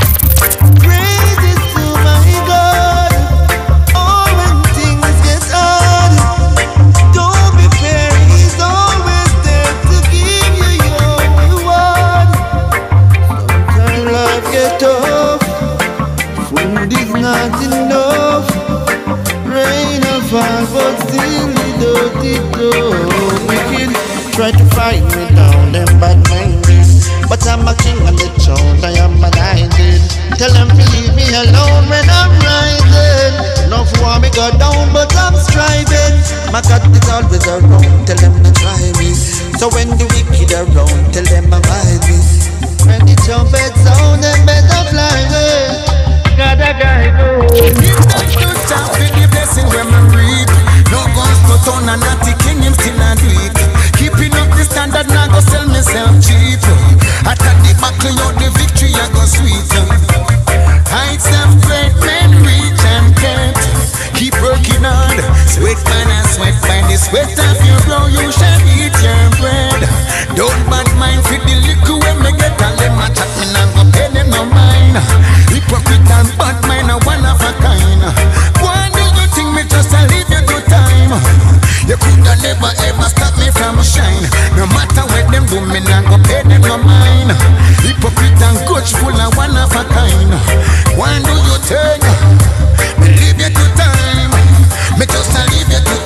My God is always around, tell them to try me. So when the wicked are around, tell them I guide me. When the trumpet sound, them better fly away. God, I guide you. Give them good time for the blessing when I read. No guns put on and not the king, him still not do it. Keeping up the standard, now go sell myself cheap. At the battle, you the victory, I go sweet. Heights of great men reach and kept. Keep working hard, Sweet man sweat, by the sweat of your brow you shall eat your bread. Don't bad mind for the liquor when me get all them a chat, me not go pay them no mind. Hypocrite and bad mind, a one of a kind. Why do you think me just a leave you to time? You coulda never ever stop me from shine. No matter what them do, me not go pay them no mind. Hypocrite and gutful, a one of a kind. Why do you think me leave you to time? Me just a leave you to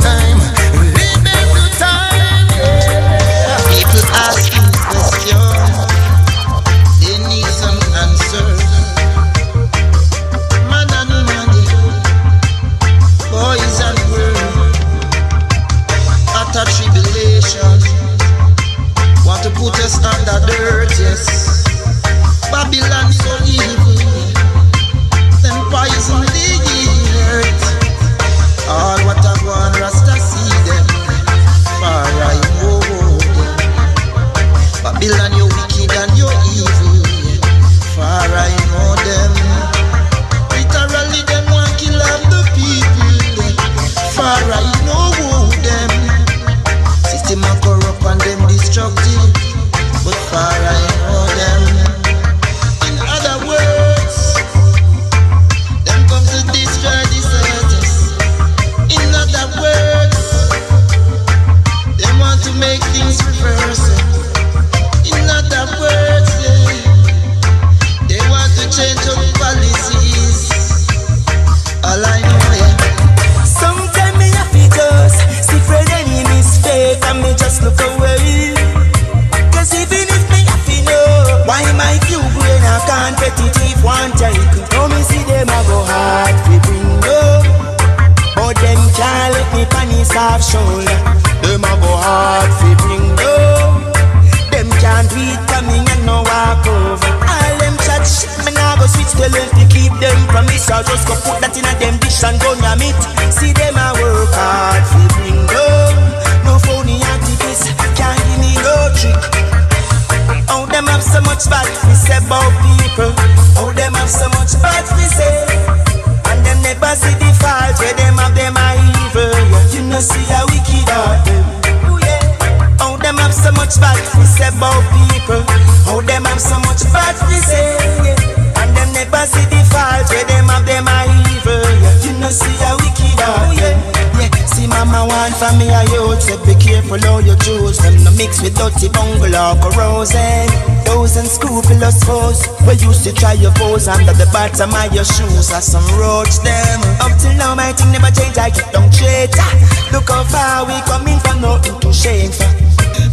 foes we used to try your foes under the bottom of your shoes. As some roach them. Up till now my thing never change. I keep down traitor. Ah, look how far we coming from nothing to shame for.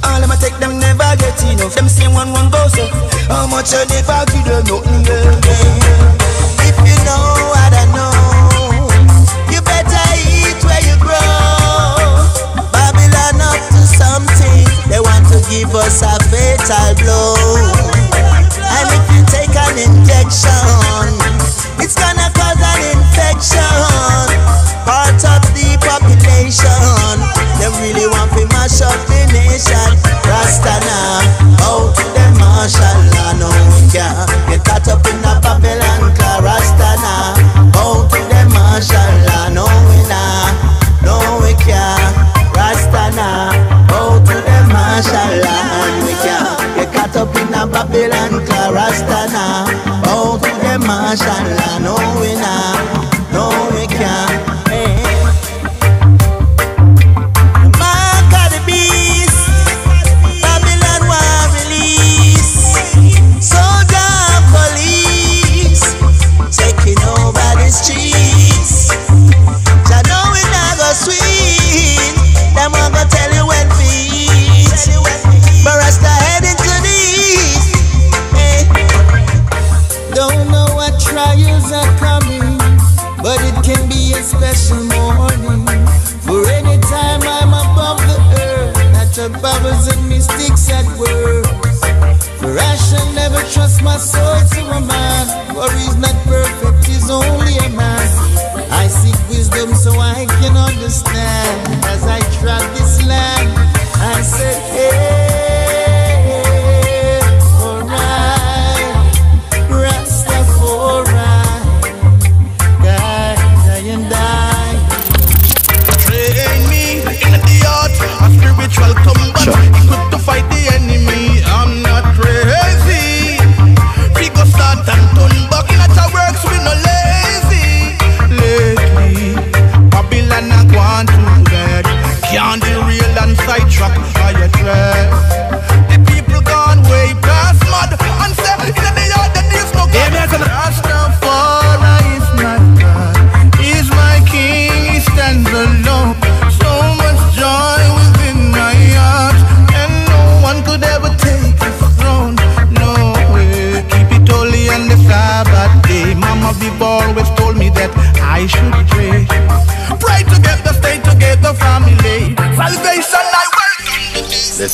All them a take them never get enough. Them say one one goes up. How much you never give them nothing yeah. If you know what I know, you better eat where you grow. Babylon up to something, they want to give us a fatal blow. An injection, it's gonna cause an infection. Part of the population, they really want to mash up the nation. Rastana, oh, out to the martial law, no we can't get caught up in a Babylon car. Rastana, oh, out to the martial law, no we nah, no we can't. Rastana, out to the martial law, and we can't get caught up in a Babylon. Rastana. Oh, my martial law, no winner.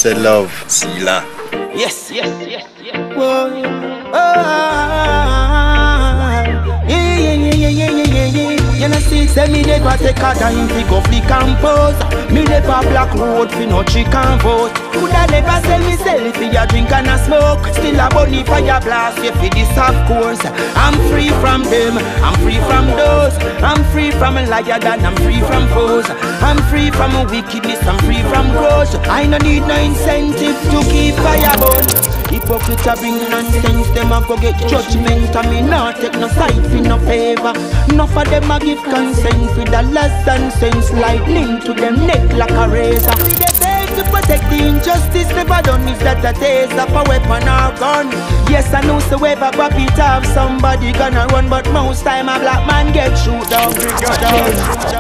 say love. Sila. Yes, yes, yes, yes. Whoa. Oh, ah, yeah, yeah, yeah, yeah, yeah, yeah. You know, see, say me never take a dime fi go flick and pose. Me never black road fi no chicken vote. Never sell me sell it a drink and a smoke. Still a bunny fire blast you fi this of course. I'm free from them, I'm free from those. I'm free from a liar and I'm free from foes. I'm free from wickedness, I'm free from growth. I no need no incentive to keep fire burn. Hypocrites a bring nonsense, them a go get judgment And me not take no side for no favor Enough of them a give consent for dollars and cents Lightning to them neck like a razor We get paid to protect the injustice Never done is that a taser for weapon or gun Yes I know so ever pop it off Somebody gonna run but most time a black man get shoot down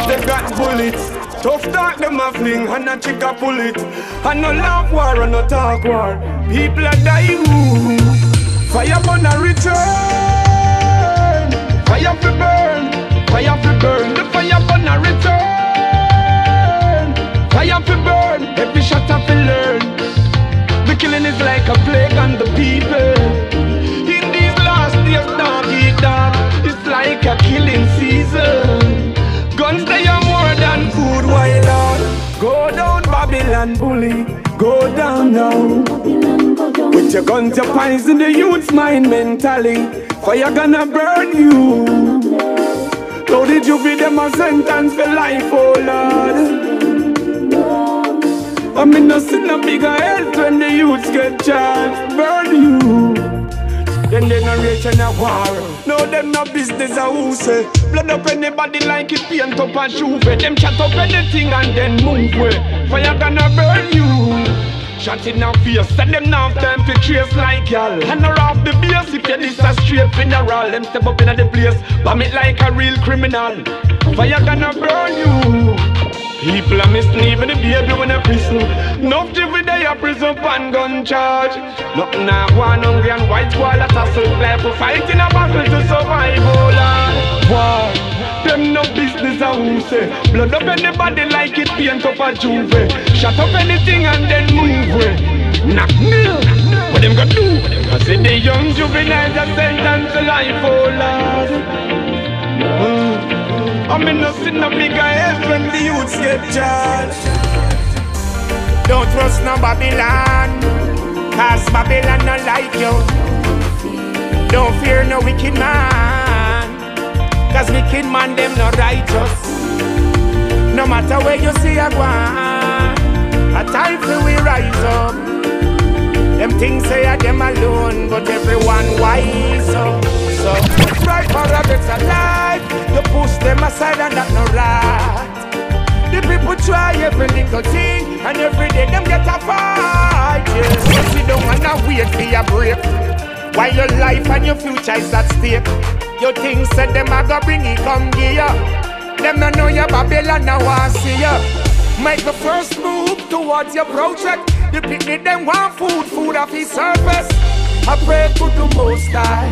They got bullets. Tough talk them a fling and a chick a pull it. And no laugh war and no talk war. People a die ooh. Fire gonna return. Fire fi burn. Fire fi burn. The fire gonna return. Fire fi burn. Every shot a fi learn. The killing is like a plague on the people. In these last days, dog dog. It's like a killing season. Guns they are more than food, why Lord? Go down Babylon bully, go down now. With your guns, your poison the youth's mind mentally. Fire gonna burn you. How did you be them a sentence for life, oh Lord? I mean, no see no bigger health when the youths get charged. Burn you. Then they no reach and a war. No, them no business a who say. Blood up anybody like it paint up and juve. Them chat up anything and then move way. Fire gonna burn you. Shot in our face, send them now time to trace like y'all. And off the base if you this a straight funeral. Them step up in the place, bomb it like a real criminal. Fire gonna burn you. People are missing even the baby when a prison. No every day a prison pan gun charge. Nothing I want hungry and white wall a tussle play for fighting a battle to survive. Oh Lord, war. Them no business a who say Blood up anybody like it paint up a juve Shut up anything and then move way Knock me What them gonna do? I say the young juveniles are sentenced to life, oh Lord I no see no bigger head when the youths get charged. Don't trust no Babylon Cause Babylon not like you. Don't fear no wicked man Cause wicked man them no righteous. No matter where you see a go A time for we rise up. Them things say a them alone But everyone wise up. So right for a better life push them aside and that no right The people try every little thing And every day them get a fight yeah. Sit down and wait for your break. While your life and your future is at stake. Your think said them a go bring it come gear Them no know your Babylon now want see ya. Make the first move towards your project. The picnic them want food, food off his surface. I pray to the most high.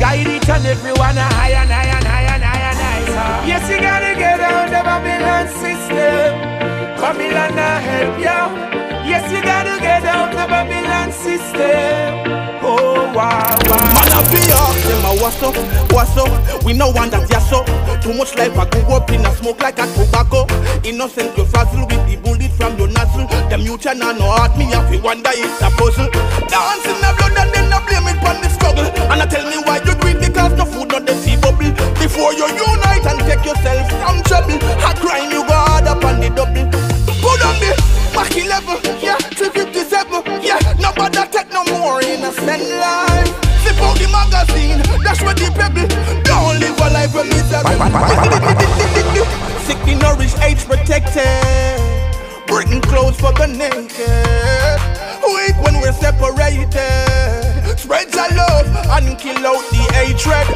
Guide each and everyone higher and higher Yes you gotta get out the Babylon system. Babylon a help you Yes you gotta get out the Babylon system. Oh wow wow. Man a be up, them a what's up, what's up We no want that yes up Too much life I go up in a smoke like a tobacco. Innocent you frazzle with the bullet from your nostril Them you can no heart me if you wonder it's a puzzle. Dance in the blood and then I blame it on the struggle. And I tell me why you do because no food Before you unite and take yourself from trouble A crime you hard up on the double. Put on the MAC-11, yeah, 357, yeah. Nobody take no more innocent life. Flip out the magazine, that's where the pebble. Don't live a life of misery. Sick, nourished, age protected. Bring clothes for the naked. Weak when we're separated Spread the love and kill out the hatred.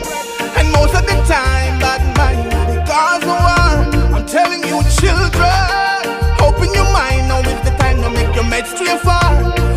And most of the time, bad mind the cause of war. I'm telling you children Open your mind. Now is the time to make your meds straight far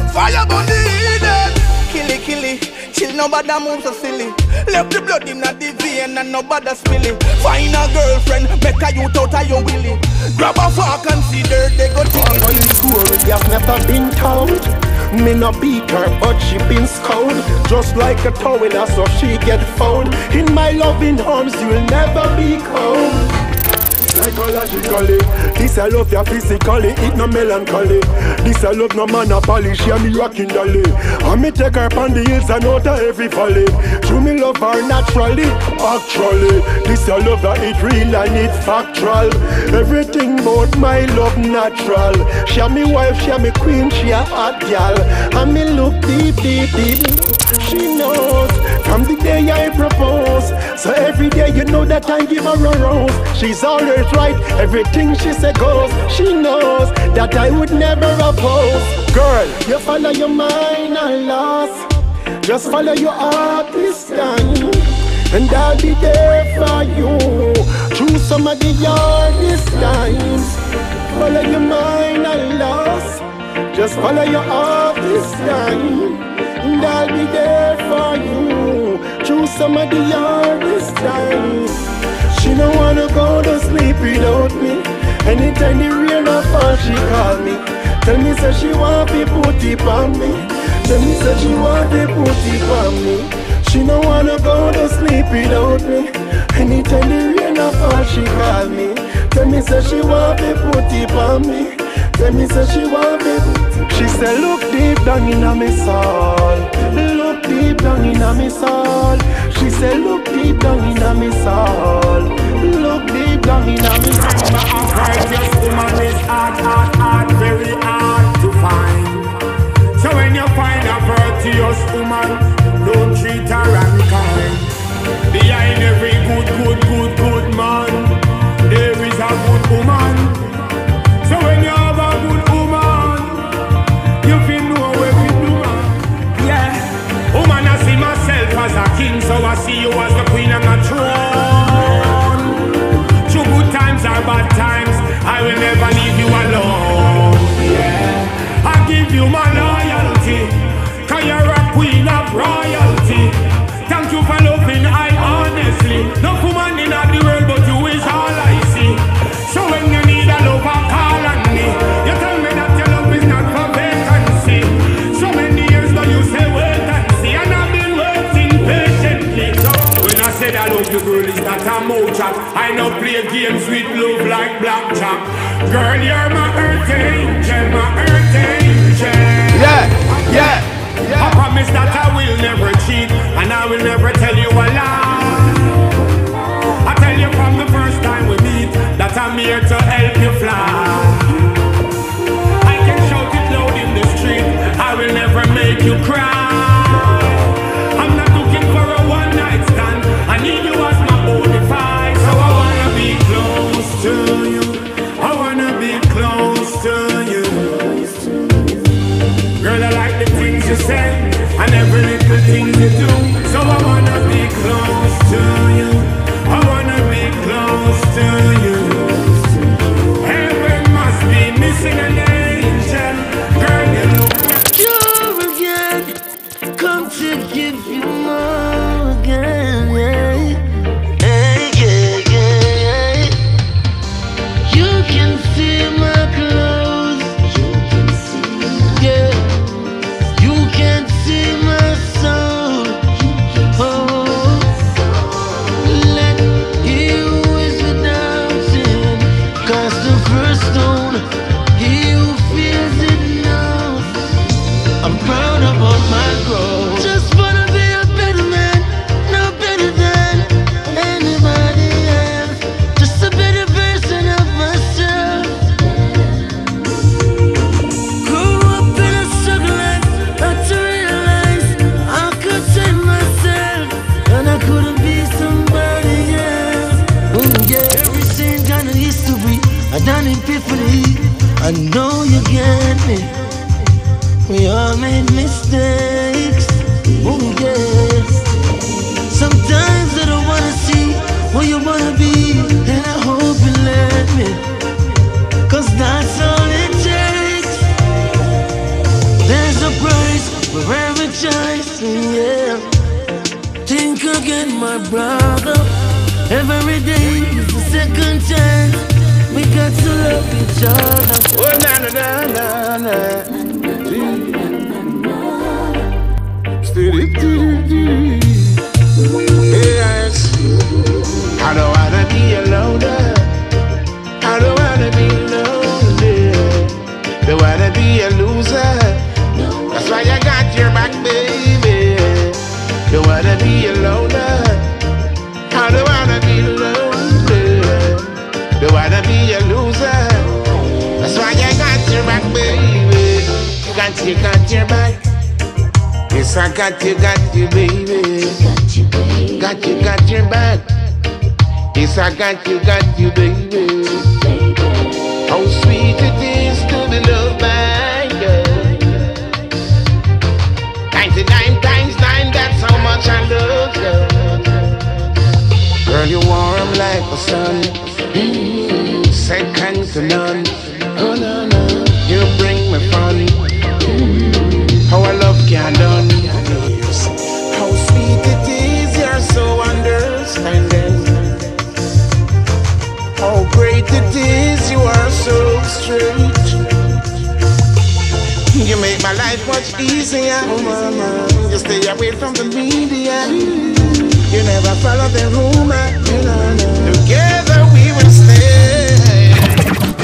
Fire burn the Eden Kill it, kill it Chill, nobody move so silly. Left the blood in the vein and nobody spill it Find a girlfriend, a youth out of your willy. Grab a fork and see dirt, they go Oh, you story have never been told me no beat her, but she been scolded Just like a towel, so she get found In my loving arms, you'll never be cold Psychologically, this I love ya physically, it no melancholy. This I love no man a polish, yeah me rocking dolly. And me take her pon the hills and out of every valley. Do me love her naturally, actually. This I love that it real and it factual. Everything about my love natural. She a me wife, she a me queen, she a hot gal. And me look deep, deep, deep. She knows from the day I propose. So every day you know that I give her a rose. She's always right, everything she say goes. She knows that I would never oppose. Girl, you follow your mind and lost. Just follow your heart this time. And I'll be there for you through some of the hardest times. Follow your mind and lost. Just follow your heart this time. And I'll be there for you through some of the hardest times. She don't wanna go to sleep without me. Anytime the rain or fall, she call me. Tell me say she want to put it on me. Tell me say she want to put it on me. She don't wanna go to sleep without me. Anytime the rain a fall, she call me. Tell me say she want me put it on me. Tell me say she want me. She said, look deep down inna me soul. Look deep down inna me soul. She said, look deep down inna me soul. Look deep down inna me soul. My Righteous woman is hard, hard, hard, very hard to find. So when you find a person courteous woman, don't treat her unkind. Behind every good, good, good, good man, there is a good woman. So when you have a good woman, you feel know where we do man. Yeah. Woman, I see myself as a king, so I see you as the queen on the throne. Through good times or bad times, I will never leave you alone. Yeah. I give you my loyalty. You're a queen of royalty. Thank you for loving I honestly. No woman in the world but you is all I see. So when you need a lover, call on me. You tell me that your love is not for vacancy. So many years now you say wait and see. And I've been waiting patiently. So when I said I love you, girl, it's not a mouth chat. I know play games with love like blackjack. Girl, you're my earth angel, my earth angel. Yeah, yeah, I promise that I will never cheat and I will never tell you a lie. I tell you from the first time we meet that I'm here to help you fly. I can shout it loud in the street. I will never make you cry. Life much easier. Oh, mama. You stay away from the media. You never follow the rumor. Together we will stay.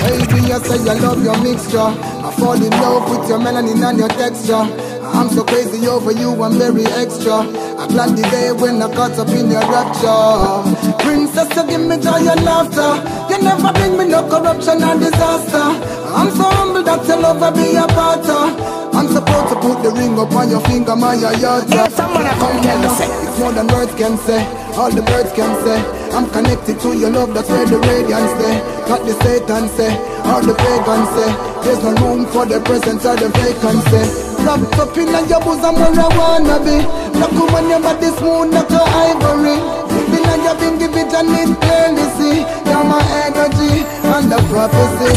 Baby, you say you love your mixture. I fall in love with your melanin and your texture. I'm so crazy over you, I'm very extra. I plan the day when I caught up in your rapture. Princess, you give me joy and laughter. You never bring me no corruption and disaster. I'm so humble that your love will be a part. I'm supposed to put the ring up on your finger, my yard. Yes, I'm gonna come tell you. It's more than words can say, all the birds can say. I'm connected to your love, that's where the radiance stay. Got the Satan say, all the pagans say. There's no room for the presence of the vacancy. Wrapped up in your bosom where I wanna be. Look when your body smooth like a ivory. Everything that you've been given and it clearly see You're my energy and the prophecy.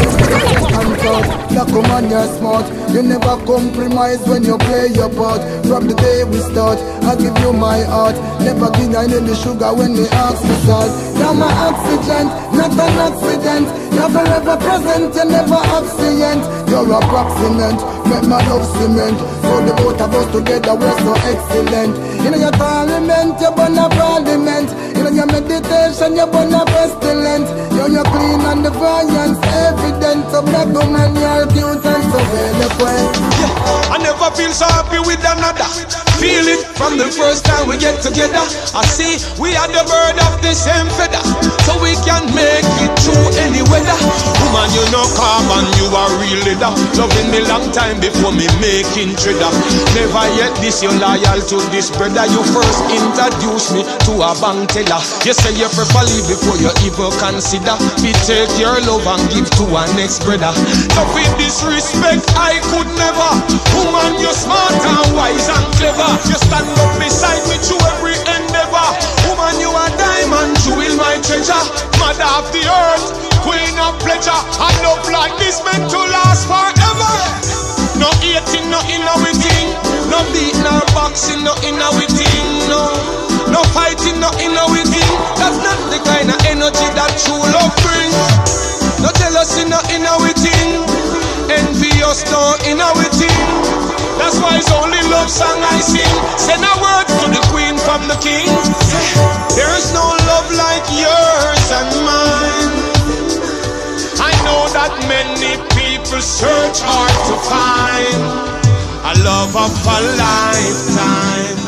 I'm tough, black woman you're smart You never compromise when you play your part. From the day we start, I give you my heart. Never deny any sugar when we ask for salt. You're my oxygen, not an accident. You're forever present, you're never absent. You're approximate, make my love cement. So the both of us together, we're so excellent. You know your parliament, you're born a parliament. You know your meditation, you're born a pestilence. You're your clean and defiance, evident. So black woman, you're and so eloquent. I never feel so happy with another. Feel it from the first time we get together. I see we are the bird of the same feather, so we can make it through any weather. Woman, you know carbon, you are real leader. Loving me long time before me making trader. Never yet this you loyal to this brother. You first introduced me to a bank teller. You say you prefer leave before you even consider. Me take your love and give to a next brother. So with disrespect, I could never. Woman, you're smart and wise and clever. You stand up beside me through every endeavor. Woman, you are diamond, jewel, my treasure. Mother of the earth, queen of pleasure. A love like this meant to last forever. No eating, no in our thing. No beating or boxing, no in our thing. No, no fighting, no in our thing. That's not the kind of energy that true love brings. No jealousy, no in our thing. Envious, no in our it's only love song I sing. Send a word to the queen from the king. There's no love like yours and mine. I know that many people search hard to find a love of a lifetime.